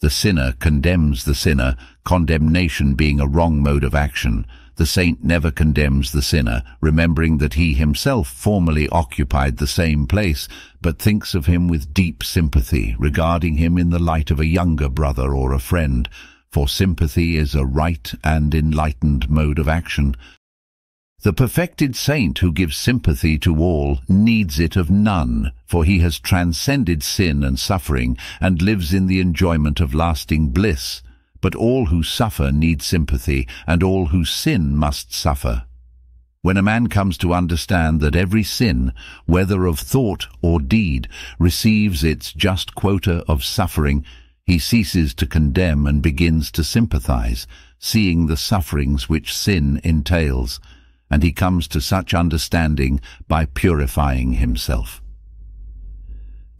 The sinner condemns the sinner, condemnation being a wrong mode of action. The saint never condemns the sinner, remembering that he himself formerly occupied the same place, but thinks of him with deep sympathy, regarding him in the light of a younger brother or a friend. for sympathy is a right and enlightened mode of action. The perfected saint who gives sympathy to all needs it of none, for he has transcended sin and suffering and lives in the enjoyment of lasting bliss. But all who suffer need sympathy, and all who sin must suffer. When a man comes to understand that every sin, whether of thought or deed, receives its just quota of suffering, he ceases to condemn and begins to sympathize, seeing the sufferings which sin entails, and he comes to such understanding by purifying himself.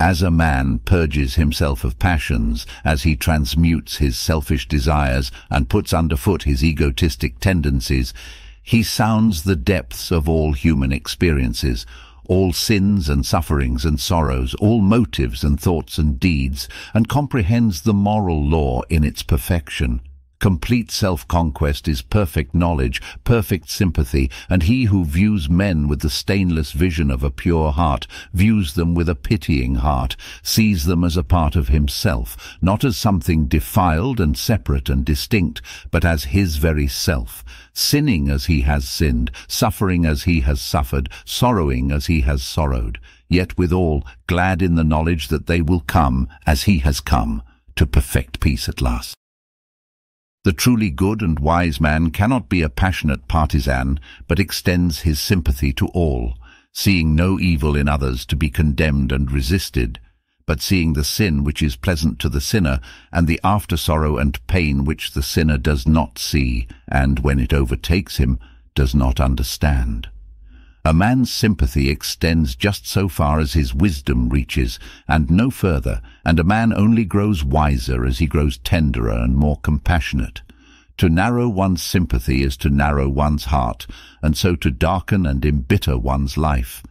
As a man purges himself of passions, as he transmutes his selfish desires and puts underfoot his egotistic tendencies, he sounds the depths of all human experiences, all sins and sufferings and sorrows, all motives and thoughts and deeds, and comprehends the moral law in its perfection. Complete self-conquest is perfect knowledge, perfect sympathy, and he who views men with the stainless vision of a pure heart views them with a pitying heart, sees them as a part of himself, not as something defiled and separate and distinct, but as his very self, sinning as he has sinned, suffering as he has suffered, sorrowing as he has sorrowed, yet withal glad in the knowledge that they will come as he has come, to perfect peace at last. The truly good and wise man cannot be a passionate partisan, but extends his sympathy to all, seeing no evil in others to be condemned and resisted, but seeing the sin which is pleasant to the sinner, and the after-sorrow and pain which the sinner does not see, and, when it overtakes him, does not understand. A man's sympathy extends just so far as his wisdom reaches, and no further, and a man only grows wiser as he grows tenderer and more compassionate. To narrow one's sympathy is to narrow one's heart, and so to darken and embitter one's life.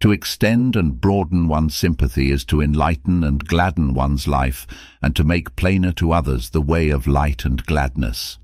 To extend and broaden one's sympathy is to enlighten and gladden one's life, and to make plainer to others the way of light and gladness.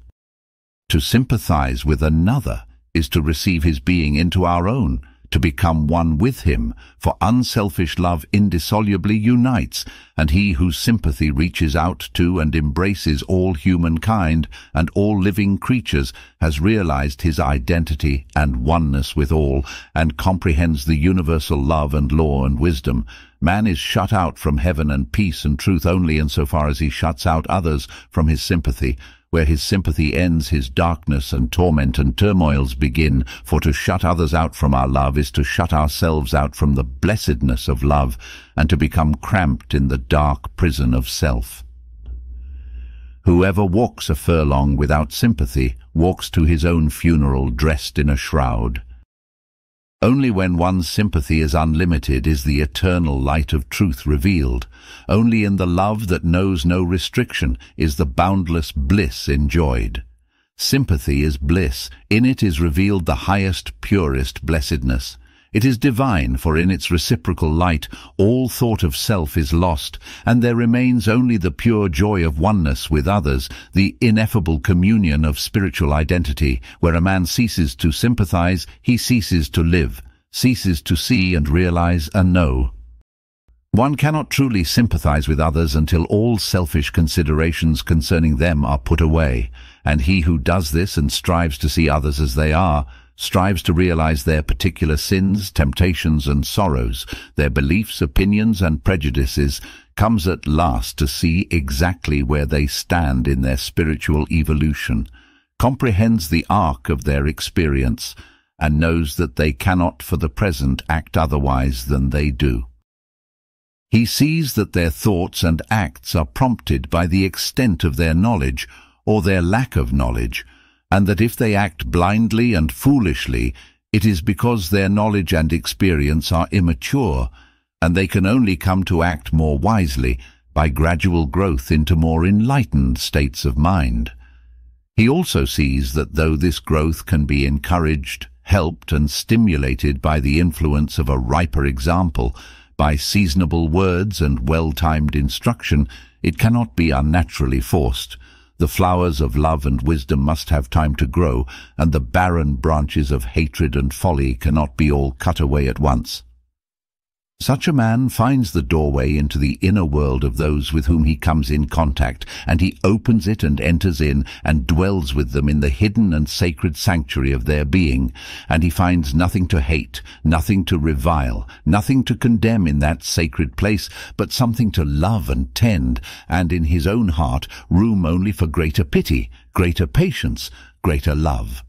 To sympathize with another is to receive his being into our own, to become one with him, for unselfish love indissolubly unites, and he whose sympathy reaches out to and embraces all humankind and all living creatures has realized his identity and oneness with all, and comprehends the universal love and law and wisdom. Man is shut out from heaven and peace and truth only insofar as he shuts out others from his sympathy, where his sympathy ends, his darkness and torment and turmoils begin, for to shut others out from our love is to shut ourselves out from the blessedness of love, and to become cramped in the dark prison of self. Whoever walks a furlong without sympathy walks to his own funeral dressed in a shroud. Only when one's sympathy is unlimited is the eternal light of truth revealed. Only in the love that knows no restriction is the boundless bliss enjoyed. Sympathy is bliss. In it is revealed the highest, purest blessedness. It is divine, for in its reciprocal light all thought of self is lost, and there remains only the pure joy of oneness with others, the ineffable communion of spiritual identity, where a man ceases to sympathize, he ceases to live, ceases to see and realize and know. One cannot truly sympathize with others until all selfish considerations concerning them are put away, and he who does this and strives to see others as they are strives to realize their particular sins, temptations and sorrows, their beliefs, opinions and prejudices, comes at last to see exactly where they stand in their spiritual evolution, comprehends the arc of their experience, and knows that they cannot for the present act otherwise than they do. He sees that their thoughts and acts are prompted by the extent of their knowledge, or their lack of knowledge, and that if they act blindly and foolishly, it is because their knowledge and experience are immature, and they can only come to act more wisely by gradual growth into more enlightened states of mind. He also sees that though this growth can be encouraged, helped and stimulated by the influence of a riper example, by seasonable words and well-timed instruction, it cannot be unnaturally forced, the flowers of love and wisdom must have time to grow, and the barren branches of hatred and folly cannot be all cut away at once. Such a man finds the doorway into the inner world of those with whom he comes in contact, and he opens it and enters in and dwells with them in the hidden and sacred sanctuary of their being, and he finds nothing to hate, nothing to revile, nothing to condemn in that sacred place, but something to love and tend, and in his own heart room only for greater pity, greater patience, greater love.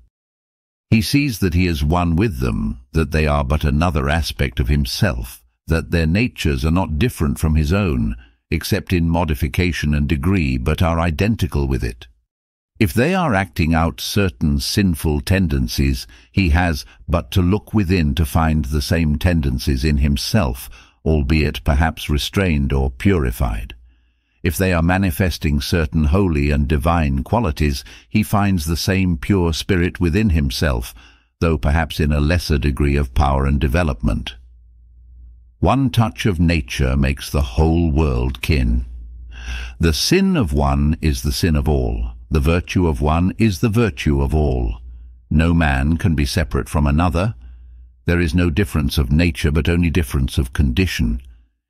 He sees that he is one with them, that they are but another aspect of himself, that their natures are not different from his own, except in modification and degree, but are identical with it. If they are acting out certain sinful tendencies, he has but to look within to find the same tendencies in himself, albeit perhaps restrained or purified. If they are manifesting certain holy and divine qualities, he finds the same pure spirit within himself, though perhaps in a lesser degree of power and development. One touch of nature makes the whole world kin. The sin of one is the sin of all. The virtue of one is the virtue of all. No man can be separate from another. There is no difference of nature, but only difference of condition.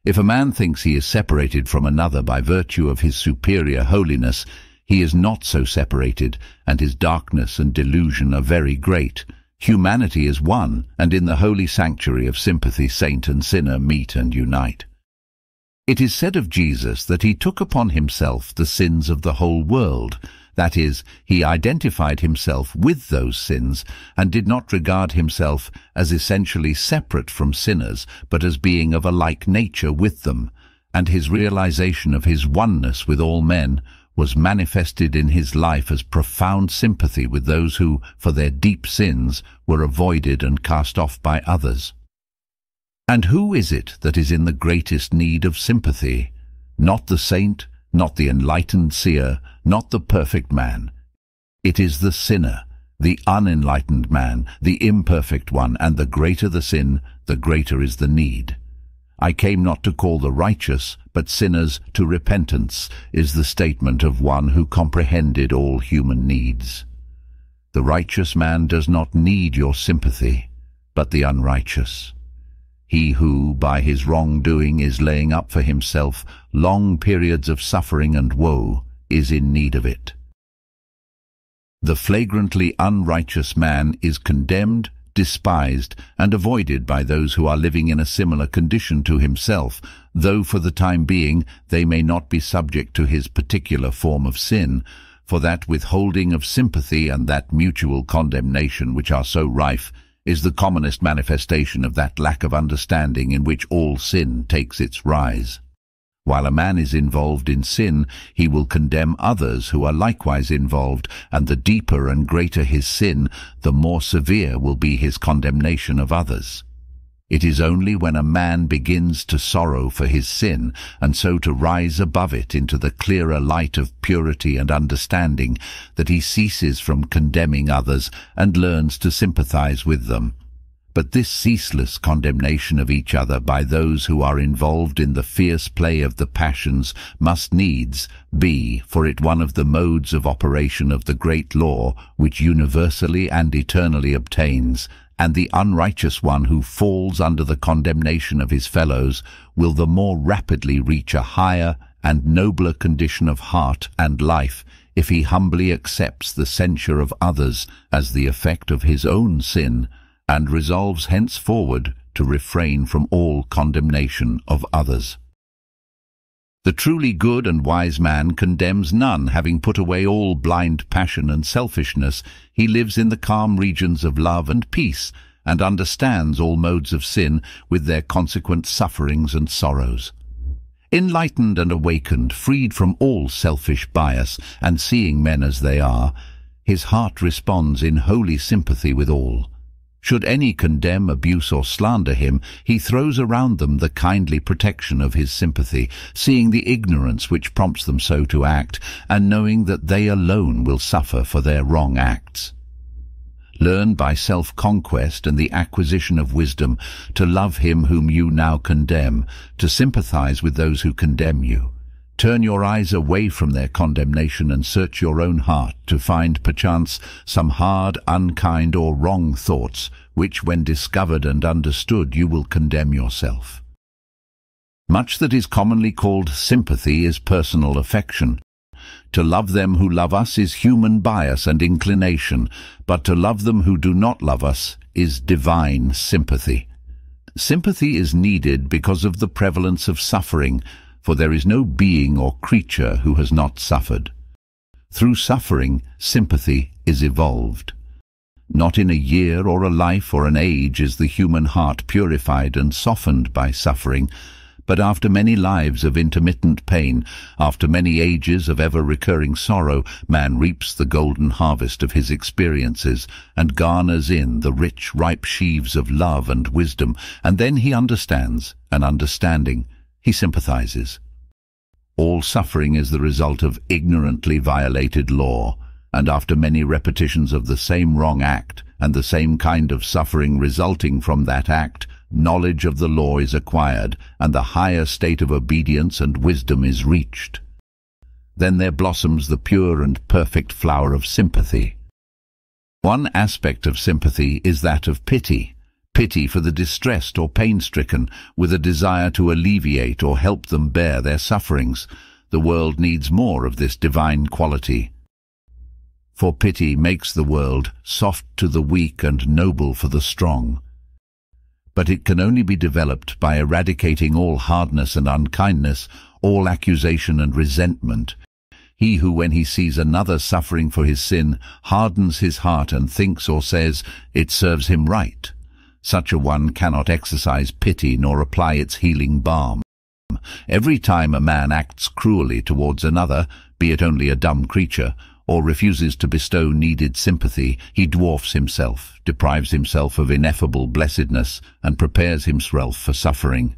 If a man thinks he is separated from another by virtue of his superior holiness, he is not so separated, and his darkness and delusion are very great. Humanity is one, and in the holy sanctuary of sympathy saint and sinner meet and unite. It is said of Jesus that he took upon himself the sins of the whole world, that is, he identified himself with those sins and did not regard himself as essentially separate from sinners, but as being of a like nature with them, and his realization of his oneness with all men was manifested in his life as profound sympathy with those who, for their deep sins, were avoided and cast off by others. And who is it that is in the greatest need of sympathy? Not the saint, not the enlightened seer, not the perfect man. It is the sinner, the unenlightened man, the imperfect one, and the greater the sin, the greater is the need. I came not to call the righteous, but sinners to repentance, is the statement of one who comprehended all human needs. The righteous man does not need your sympathy, but the unrighteous. He who, by his wrongdoing, is laying up for himself long periods of suffering and woe, is in need of it. The flagrantly unrighteous man is condemned despised, and avoided by those who are living in a similar condition to himself, though for the time being they may not be subject to his particular form of sin, for that withholding of sympathy and that mutual condemnation which are so rife is the commonest manifestation of that lack of understanding in which all sin takes its rise. While a man is involved in sin, he will condemn others who are likewise involved, and the deeper and greater his sin, the more severe will be his condemnation of others. It is only when a man begins to sorrow for his sin, and so to rise above it into the clearer light of purity and understanding, that he ceases from condemning others and learns to sympathize with them. But this ceaseless condemnation of each other by those who are involved in the fierce play of the passions must needs be for it one of the modes of operation of the great law which universally and eternally obtains, and the unrighteous one who falls under the condemnation of his fellows will the more rapidly reach a higher and nobler condition of heart and life if he humbly accepts the censure of others as the effect of his own sin and resolves henceforward to refrain from all condemnation of others. The truly good and wise man condemns none, having put away all blind passion and selfishness, he lives in the calm regions of love and peace, and understands all modes of sin with their consequent sufferings and sorrows. Enlightened and awakened, freed from all selfish bias, and seeing men as they are, his heart responds in holy sympathy with all. Should any condemn, abuse, or slander him, he throws around them the kindly protection of his sympathy, seeing the ignorance which prompts them so to act, and knowing that they alone will suffer for their wrong acts. Learn by self-conquest and the acquisition of wisdom to love him whom you now condemn, to sympathize with those who condemn you. Turn your eyes away from their condemnation and search your own heart to find, perchance, some hard, unkind, or wrong thoughts, which, when discovered and understood, you will condemn yourself. Much that is commonly called sympathy is personal affection. To love them who love us is human bias and inclination, but to love them who do not love us is divine sympathy. Sympathy is needed because of the prevalence of suffering, for there is no being or creature who has not suffered. Through suffering, sympathy is evolved. Not in a year or a life or an age is the human heart purified and softened by suffering, but after many lives of intermittent pain, after many ages of ever-recurring sorrow, man reaps the golden harvest of his experiences and garners in the rich, ripe sheaves of love and wisdom, and then he understands, and understanding, he sympathizes. All suffering is the result of ignorantly violated law, and after many repetitions of the same wrong act and the same kind of suffering resulting from that act, knowledge of the law is acquired, and the higher state of obedience and wisdom is reached. Then there blossoms the pure and perfect flower of sympathy. One aspect of sympathy is that of pity, pity for the distressed or pain-stricken, with a desire to alleviate or help them bear their sufferings. The world needs more of this divine quality. For pity makes the world soft to the weak and noble for the strong but it can only be developed by eradicating all hardness and unkindness, all accusation and resentment. He who, when he sees another suffering for his sin, hardens his heart and thinks or says, it serves him right. Such a one cannot exercise pity nor apply its healing balm. Every time a man acts cruelly towards another, be it only a dumb creature, or refuses to bestow needed sympathy, he dwarfs himself, deprives himself of ineffable blessedness, and prepares himself for suffering.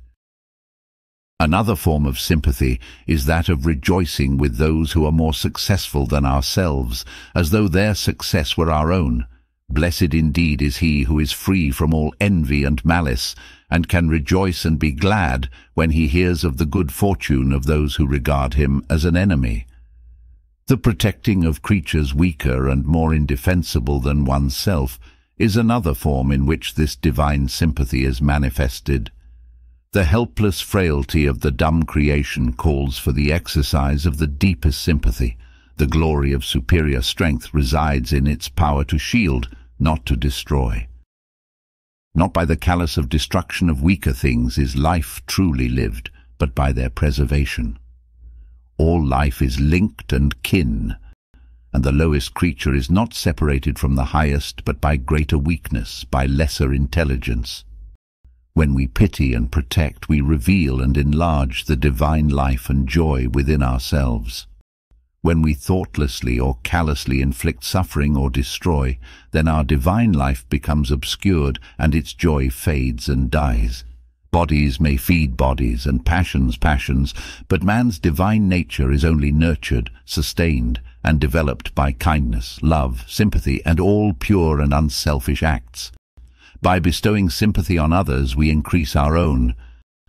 Another form of sympathy is that of rejoicing with those who are more successful than ourselves, as though their success were our own. Blessed indeed is he who is free from all envy and malice, and can rejoice and be glad when he hears of the good fortune of those who regard him as an enemy. The protecting of creatures weaker and more indefensible than oneself is another form in which this divine sympathy is manifested. The helpless frailty of the dumb creation calls for the exercise of the deepest sympathy. The glory of superior strength resides in its power to shield, not to destroy. Not by the callous of destruction of weaker things is life truly lived, but by their preservation. All life is linked and kin, and the lowest creature is not separated from the highest but by greater weakness, by lesser intelligence. When we pity and protect, we reveal and enlarge the divine life and joy within ourselves. When we thoughtlessly or callously inflict suffering or destroy, then our divine life becomes obscured and its joy fades and dies. Bodies may feed bodies and passions passions, but man's divine nature is only nurtured, sustained, and developed by kindness, love, sympathy, and all pure and unselfish acts. By bestowing sympathy on others, we increase our own.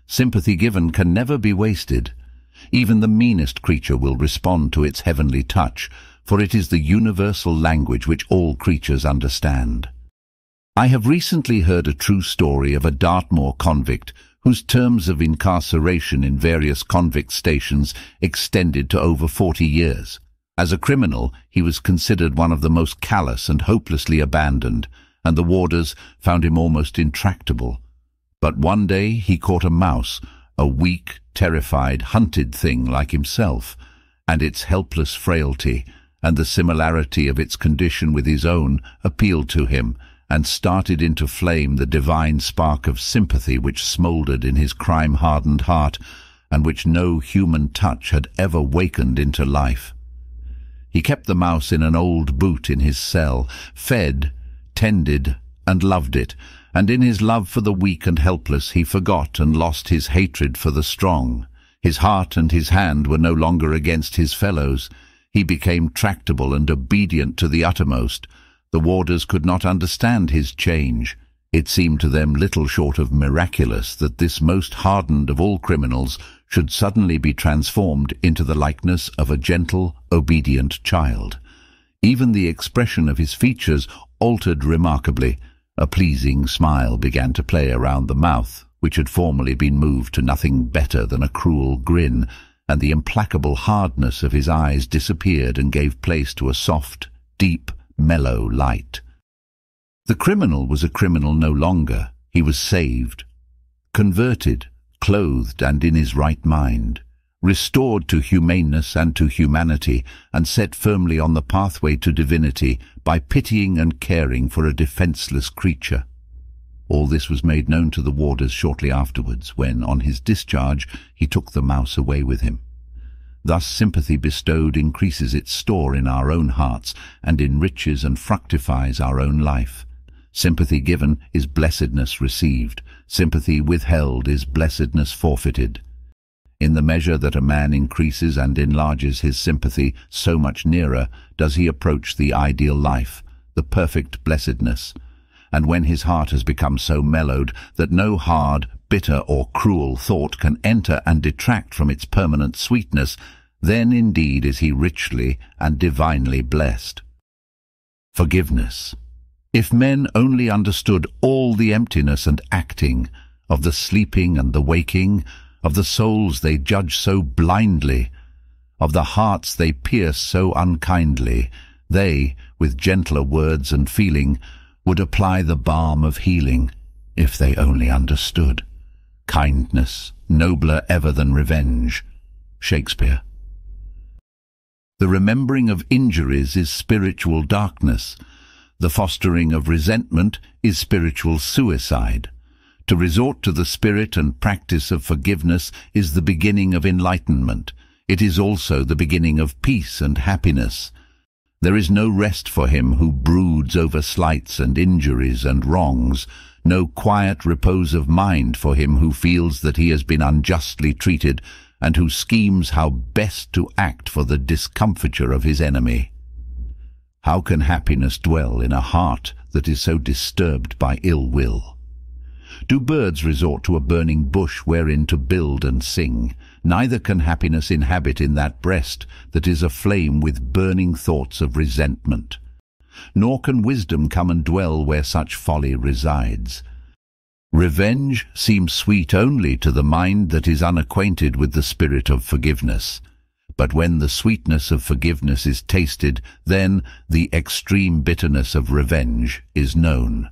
Sympathy given can never be wasted. Even the meanest creature will respond to its heavenly touch, for it is the universal language which all creatures understand. I have recently heard a true story of a Dartmoor convict whose terms of incarceration in various convict stations extended to over 40 years. As a criminal, he was considered one of the most callous and hopelessly abandoned, and the warders found him almost intractable. But one day he caught a mouse, a weak, terrified, hunted thing like himself, and its helpless frailty and the similarity of its condition with his own appealed to him, and started into flame the divine spark of sympathy which smouldered in his crime-hardened heart and which no human touch had ever wakened into life. He kept the mouse in an old boot in his cell, fed, tended, and loved it, and in his love for the weak and helpless he forgot and lost his hatred for the strong. His heart and his hand were no longer against his fellows. He became tractable and obedient to the uttermost, the warders could not understand his change. It seemed to them little short of miraculous that this most hardened of all criminals should suddenly be transformed into the likeness of a gentle, obedient child. Even the expression of his features altered remarkably. A pleasing smile began to play around the mouth, which had formerly been moved to nothing better than a cruel grin, and the implacable hardness of his eyes disappeared and gave place to a soft, deep, mellow light. The criminal was a criminal no longer. He was saved, converted, clothed and in his right mind, restored to humaneness and to humanity, and set firmly on the pathway to divinity by pitying and caring for a defenceless creature. All this was made known to the warders shortly afterwards, when, on his discharge, he took the mouse away with him. Thus sympathy bestowed increases its store in our own hearts and enriches and fructifies our own life. Sympathy given is blessedness received. Sympathy withheld is blessedness forfeited. In the measure that a man increases and enlarges his sympathy, so much nearer does he approach the ideal life, the perfect blessedness, and when his heart has become so mellowed that no hard, bitter or cruel thought can enter and detract from its permanent sweetness, then indeed is he richly and divinely blessed. Forgiveness. If men only understood all the emptiness and acting of the sleeping and the waking, of the souls they judge so blindly, of the hearts they pierce so unkindly, they, with gentler words and feeling, would apply the balm of healing, if they only understood. Kindness, nobler ever than revenge. Shakespeare. The remembering of injuries is spiritual darkness. The fostering of resentment is spiritual suicide. To resort to the spirit and practice of forgiveness is the beginning of enlightenment. It is also the beginning of peace and happiness. There is no rest for him who broods over slights and injuries and wrongs, no quiet repose of mind for him who feels that he has been unjustly treated and who schemes how best to act for the discomfiture of his enemy. How can happiness dwell in a heart that is so disturbed by ill will? Do birds resort to a burning bush wherein to build and sing? Neither can happiness inhabit in that breast that is aflame with burning thoughts of resentment. Nor can wisdom come and dwell where such folly resides. Revenge seems sweet only to the mind that is unacquainted with the spirit of forgiveness. But when the sweetness of forgiveness is tasted, then the extreme bitterness of revenge is known.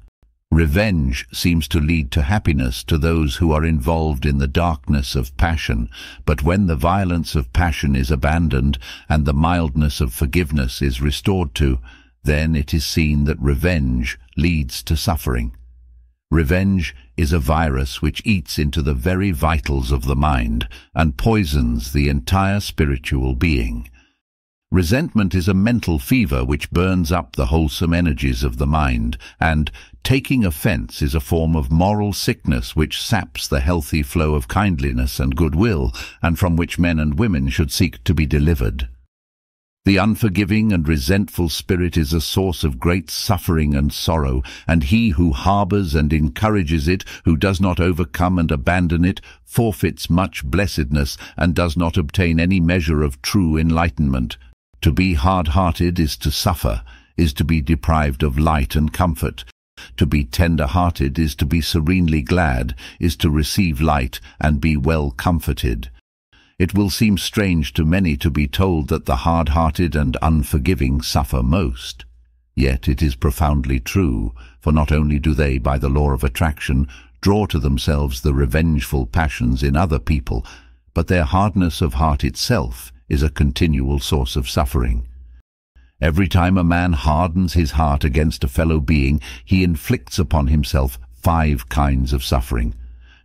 Revenge seems to lead to happiness to those who are involved in the darkness of passion, but when the violence of passion is abandoned and the mildness of forgiveness is restored to, then it is seen that revenge leads to suffering. Revenge is a virus which eats into the very vitals of the mind and poisons the entire spiritual being. Resentment is a mental fever which burns up the wholesome energies of the mind, and taking offence is a form of moral sickness which saps the healthy flow of kindliness and goodwill, and from which men and women should seek to be delivered. The unforgiving and resentful spirit is a source of great suffering and sorrow, and he who harbours and encourages it, who does not overcome and abandon it, forfeits much blessedness and does not obtain any measure of true enlightenment. To be hard-hearted is to suffer, is to be deprived of light and comfort. To be tender-hearted is to be serenely glad, is to receive light and be well comforted. It will seem strange to many to be told that the hard-hearted and unforgiving suffer most. Yet it is profoundly true, for not only do they, by the law of attraction, draw to themselves the revengeful passions in other people, but their hardness of heart itself is a continual source of suffering. Every time a man hardens his heart against a fellow being, he inflicts upon himself five kinds of suffering,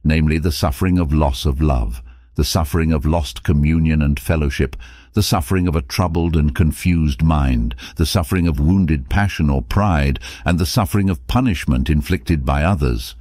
namely the suffering of loss of love, the suffering of lost communion and fellowship, the suffering of a troubled and confused mind, the suffering of wounded passion or pride, and the suffering of punishment inflicted by others.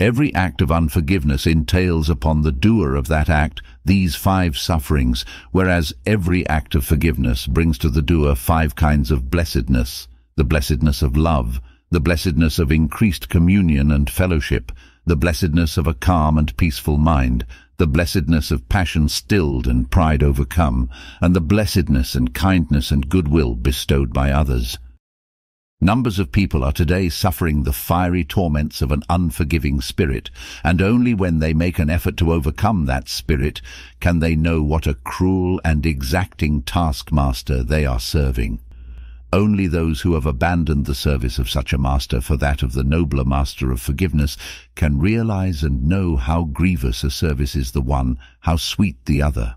Every act of unforgiveness entails upon the doer of that act these five sufferings, whereas every act of forgiveness brings to the doer five kinds of blessedness, the blessedness of love, the blessedness of increased communion and fellowship, the blessedness of a calm and peaceful mind, the blessedness of passion stilled and pride overcome, and the blessedness and kindness and goodwill bestowed by others. Numbers of people are today suffering the fiery torments of an unforgiving spirit, and only when they make an effort to overcome that spirit can they know what a cruel and exacting taskmaster they are serving. Only those who have abandoned the service of such a master for that of the nobler master of forgiveness can realize and know how grievous a service is the one, how sweet the other.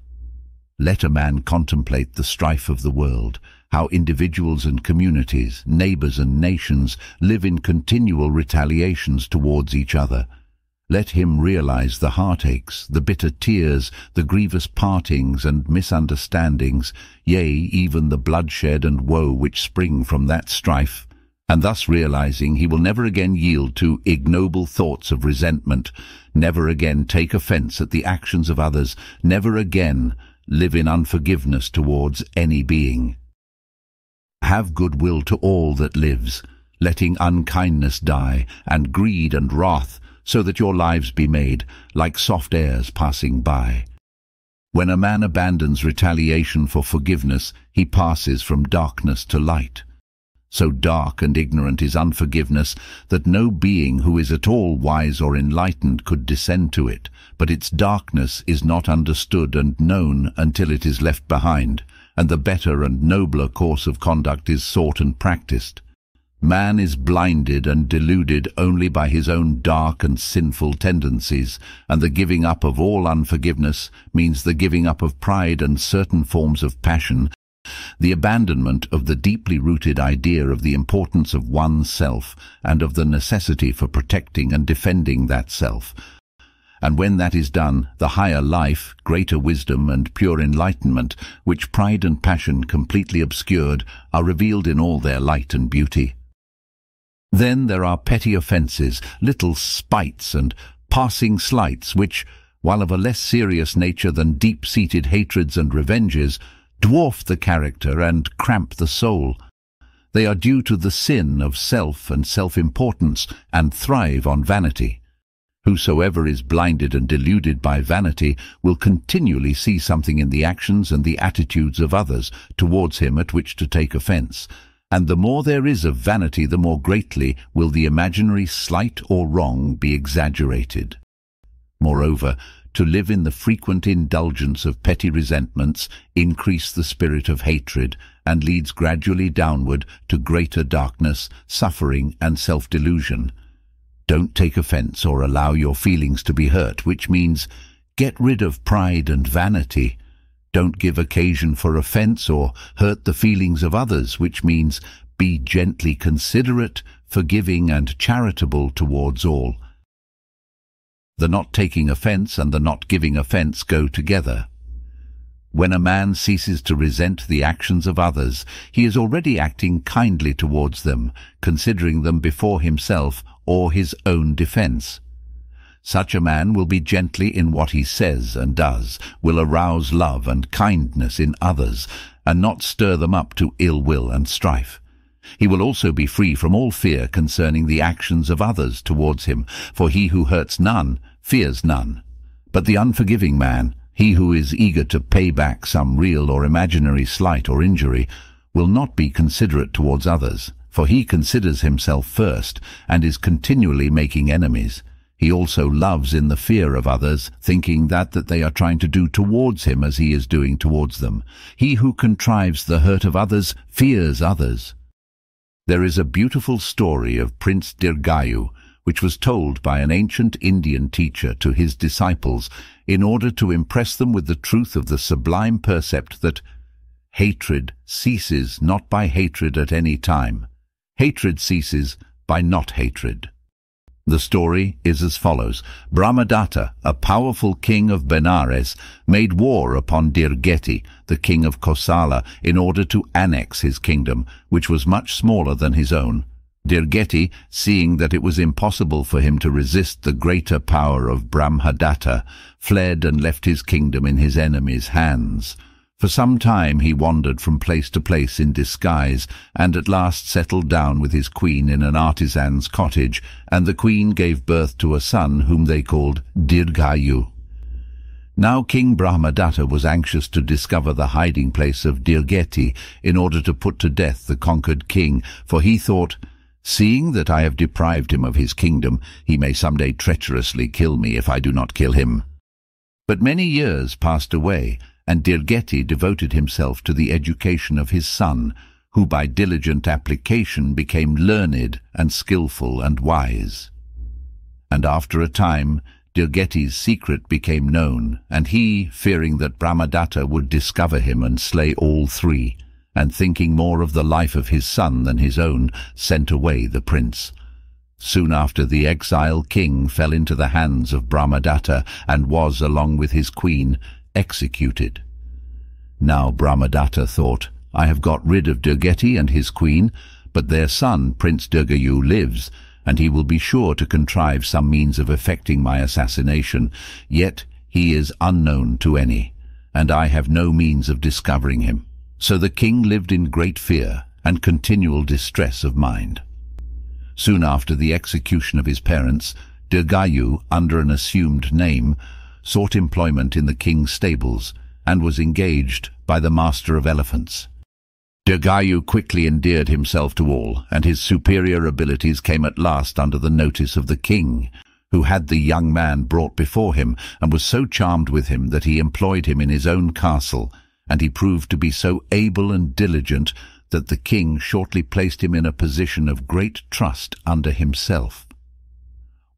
Let a man contemplate the strife of the world, how individuals and communities, neighbors and nations live in continual retaliations towards each other. Let him realize the heartaches, the bitter tears, the grievous partings and misunderstandings, yea, even the bloodshed and woe which spring from that strife, and thus realizing he will never again yield to ignoble thoughts of resentment, never again take offense at the actions of others, never again live in unforgiveness towards any being. Have goodwill to all that lives, letting unkindness die, and greed and wrath, so that your lives be made like soft airs passing by. When a man abandons retaliation for forgiveness, he passes from darkness to light. So dark and ignorant is unforgiveness that no being who is at all wise or enlightened could descend to it, but its darkness is not understood and known until it is left behind, and the better and nobler course of conduct is sought and practiced. Man is blinded and deluded only by his own dark and sinful tendencies, and the giving up of all unforgiveness means the giving up of pride and certain forms of passion, the abandonment of the deeply rooted idea of the importance of one's self and of the necessity for protecting and defending that self, and when that is done, the higher life, greater wisdom and pure enlightenment, which pride and passion completely obscured, are revealed in all their light and beauty. Then there are petty offences, little spites and passing slights, which, while of a less serious nature than deep-seated hatreds and revenges, dwarf the character and cramp the soul. They are due to the sin of self and self-importance and thrive on vanity. Whosoever is blinded and deluded by vanity will continually see something in the actions and the attitudes of others towards him at which to take offence. And the more there is of vanity, the more greatly will the imaginary slight or wrong be exaggerated. Moreover, to live in the frequent indulgence of petty resentments increase the spirit of hatred and leads gradually downward to greater darkness, suffering and self-delusion. Don't take offense or allow your feelings to be hurt, which means get rid of pride and vanity. Don't give occasion for offense or hurt the feelings of others, which means be gently considerate, forgiving and charitable towards all. The not taking offense and the not giving offense go together. When a man ceases to resent the actions of others, he is already acting kindly towards them, considering them before himself or his own defense. Such a man will be gently in what he says and does, will arouse love and kindness in others, and not stir them up to ill will and strife. He will also be free from all fear concerning the actions of others towards him, for he who hurts none fears none. But the unforgiving man, he who is eager to pay back some real or imaginary slight or injury will not be considerate towards others, for he considers himself first and is continually making enemies. He also loves in the fear of others, thinking that that they are trying to do towards him as he is doing towards them. He who contrives the hurt of others fears others. There is a beautiful story of Prince Dirgayu, which was told by an ancient Indian teacher to his disciples in order to impress them with the truth of the sublime percept that hatred ceases not by hatred at any time. Hatred ceases by not hatred. The story is as follows. Brahmadatta, a powerful king of Benares, made war upon Dirgeti, the king of Kosala, in order to annex his kingdom, which was much smaller than his own. Dirgeti, seeing that it was impossible for him to resist the greater power of Brahmadatta, fled and left his kingdom in his enemy's hands. For some time he wandered from place to place in disguise, and at last settled down with his queen in an artisan's cottage, and the queen gave birth to a son whom they called Dirgayu. Now King Brahmadatta was anxious to discover the hiding place of Dirgeti in order to put to death the conquered king, for he thought, Seeing that I have deprived him of his kingdom, he may some day treacherously kill me if I do not kill him. But many years passed away, and Dirgeti devoted himself to the education of his son, who by diligent application became learned and skilful and wise. And after a time, Dirgeti's secret became known, and he, fearing that Brahmadatta would discover him and slay all three, and thinking more of the life of his son than his own, sent away the prince. Soon after the exile king fell into the hands of Brahmadatta and was, along with his queen, executed. Now Brahmadatta thought, I have got rid of Dirgeti and his queen, but their son, Prince Dirgayu, lives, and he will be sure to contrive some means of effecting my assassination. Yet he is unknown to any, and I have no means of discovering him. So the king lived in great fear and continual distress of mind. Soon after the execution of his parents, Dirgayu, under an assumed name, sought employment in the king's stables and was engaged by the master of elephants. Dirgayu quickly endeared himself to all, and his superior abilities came at last under the notice of the king, who had the young man brought before him, and was so charmed with him that he employed him in his own castle, and he proved to be so able and diligent that the king shortly placed him in a position of great trust under himself.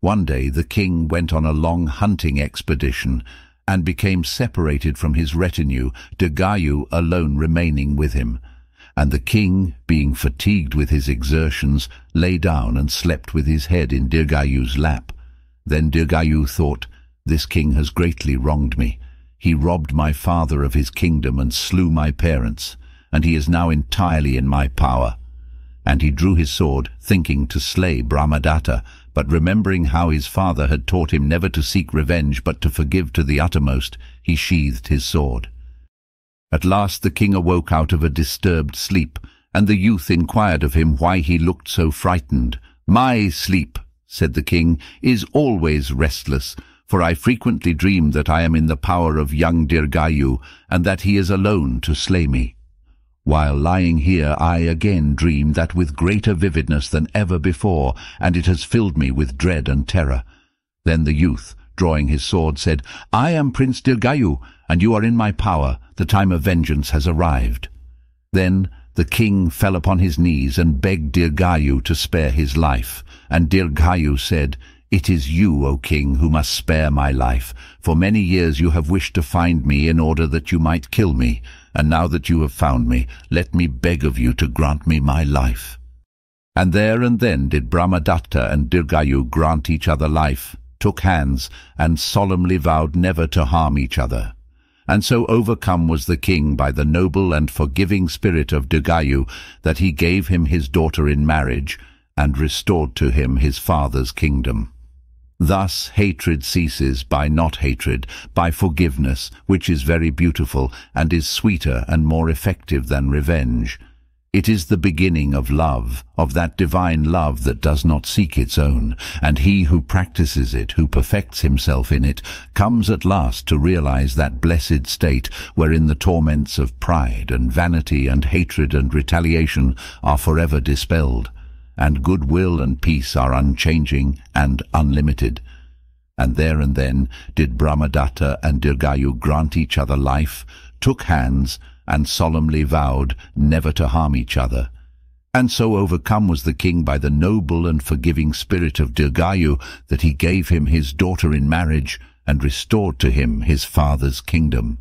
One day the king went on a long hunting expedition and became separated from his retinue, Dirgayu alone remaining with him and the king, being fatigued with his exertions, lay down and slept with his head in Dirgayu's lap. Then Dirgayu thought, This king has greatly wronged me. He robbed my father of his kingdom and slew my parents, and he is now entirely in my power. And he drew his sword, thinking to slay Brahmadatta, but remembering how his father had taught him never to seek revenge but to forgive to the uttermost, he sheathed his sword. At last the king awoke out of a disturbed sleep, and the youth inquired of him why he looked so frightened. My sleep, said the king, is always restless, for I frequently dream that I am in the power of young Dirgayu, and that he is alone to slay me. While lying here I again dream that with greater vividness than ever before, and it has filled me with dread and terror. Then the youth, drawing his sword, said, I am Prince Dirgayu, and you are in my power. The time of vengeance has arrived. Then the king fell upon his knees and begged Dirgayu to spare his life. And Dirgayu said, It is you, O king, who must spare my life. For many years you have wished to find me in order that you might kill me. And now that you have found me, let me beg of you to grant me my life. And there and then did Brahmadatta and Dirgayu grant each other life, took hands, and solemnly vowed never to harm each other. And so overcome was the king by the noble and forgiving spirit of Dirgayu that he gave him his daughter in marriage and restored to him his father's kingdom. Thus hatred ceases by not hatred, by forgiveness, which is very beautiful and is sweeter and more effective than revenge. It is the beginning of love, of that divine love that does not seek its own, and he who practices it, who perfects himself in it, comes at last to realize that blessed state wherein the torments of pride and vanity and hatred and retaliation are forever dispelled, and goodwill and peace are unchanging and unlimited. And there and then did Brahmadatta and Dirgayu grant each other life, took hands, and solemnly vowed never to harm each other. And so overcome was the king by the noble and forgiving spirit of Dirgayu that he gave him his daughter in marriage and restored to him his father's kingdom.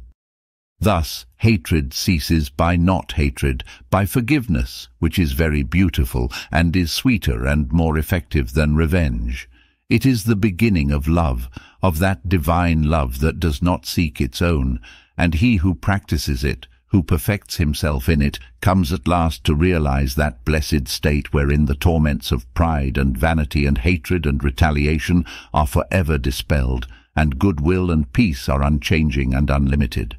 Thus hatred ceases by not hatred, by forgiveness, which is very beautiful and is sweeter and more effective than revenge. It is the beginning of love, of that divine love that does not seek its own, and he who practices it who perfects himself in it, comes at last to realize that blessed state wherein the torments of pride and vanity and hatred and retaliation are forever dispelled, and goodwill and peace are unchanging and unlimited.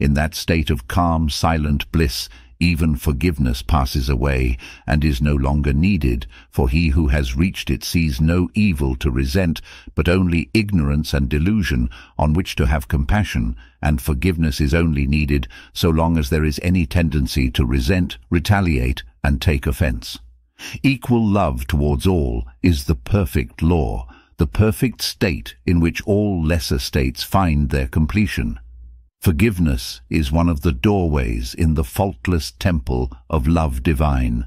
In that state of calm, silent bliss, even forgiveness passes away and is no longer needed, for he who has reached it sees no evil to resent, but only ignorance and delusion on which to have compassion, and forgiveness is only needed so long as there is any tendency to resent, retaliate, and take offense. Equal love towards all is the perfect law, the perfect state in which all lesser states find their completion. Forgiveness is one of the doorways in the faultless temple of love divine.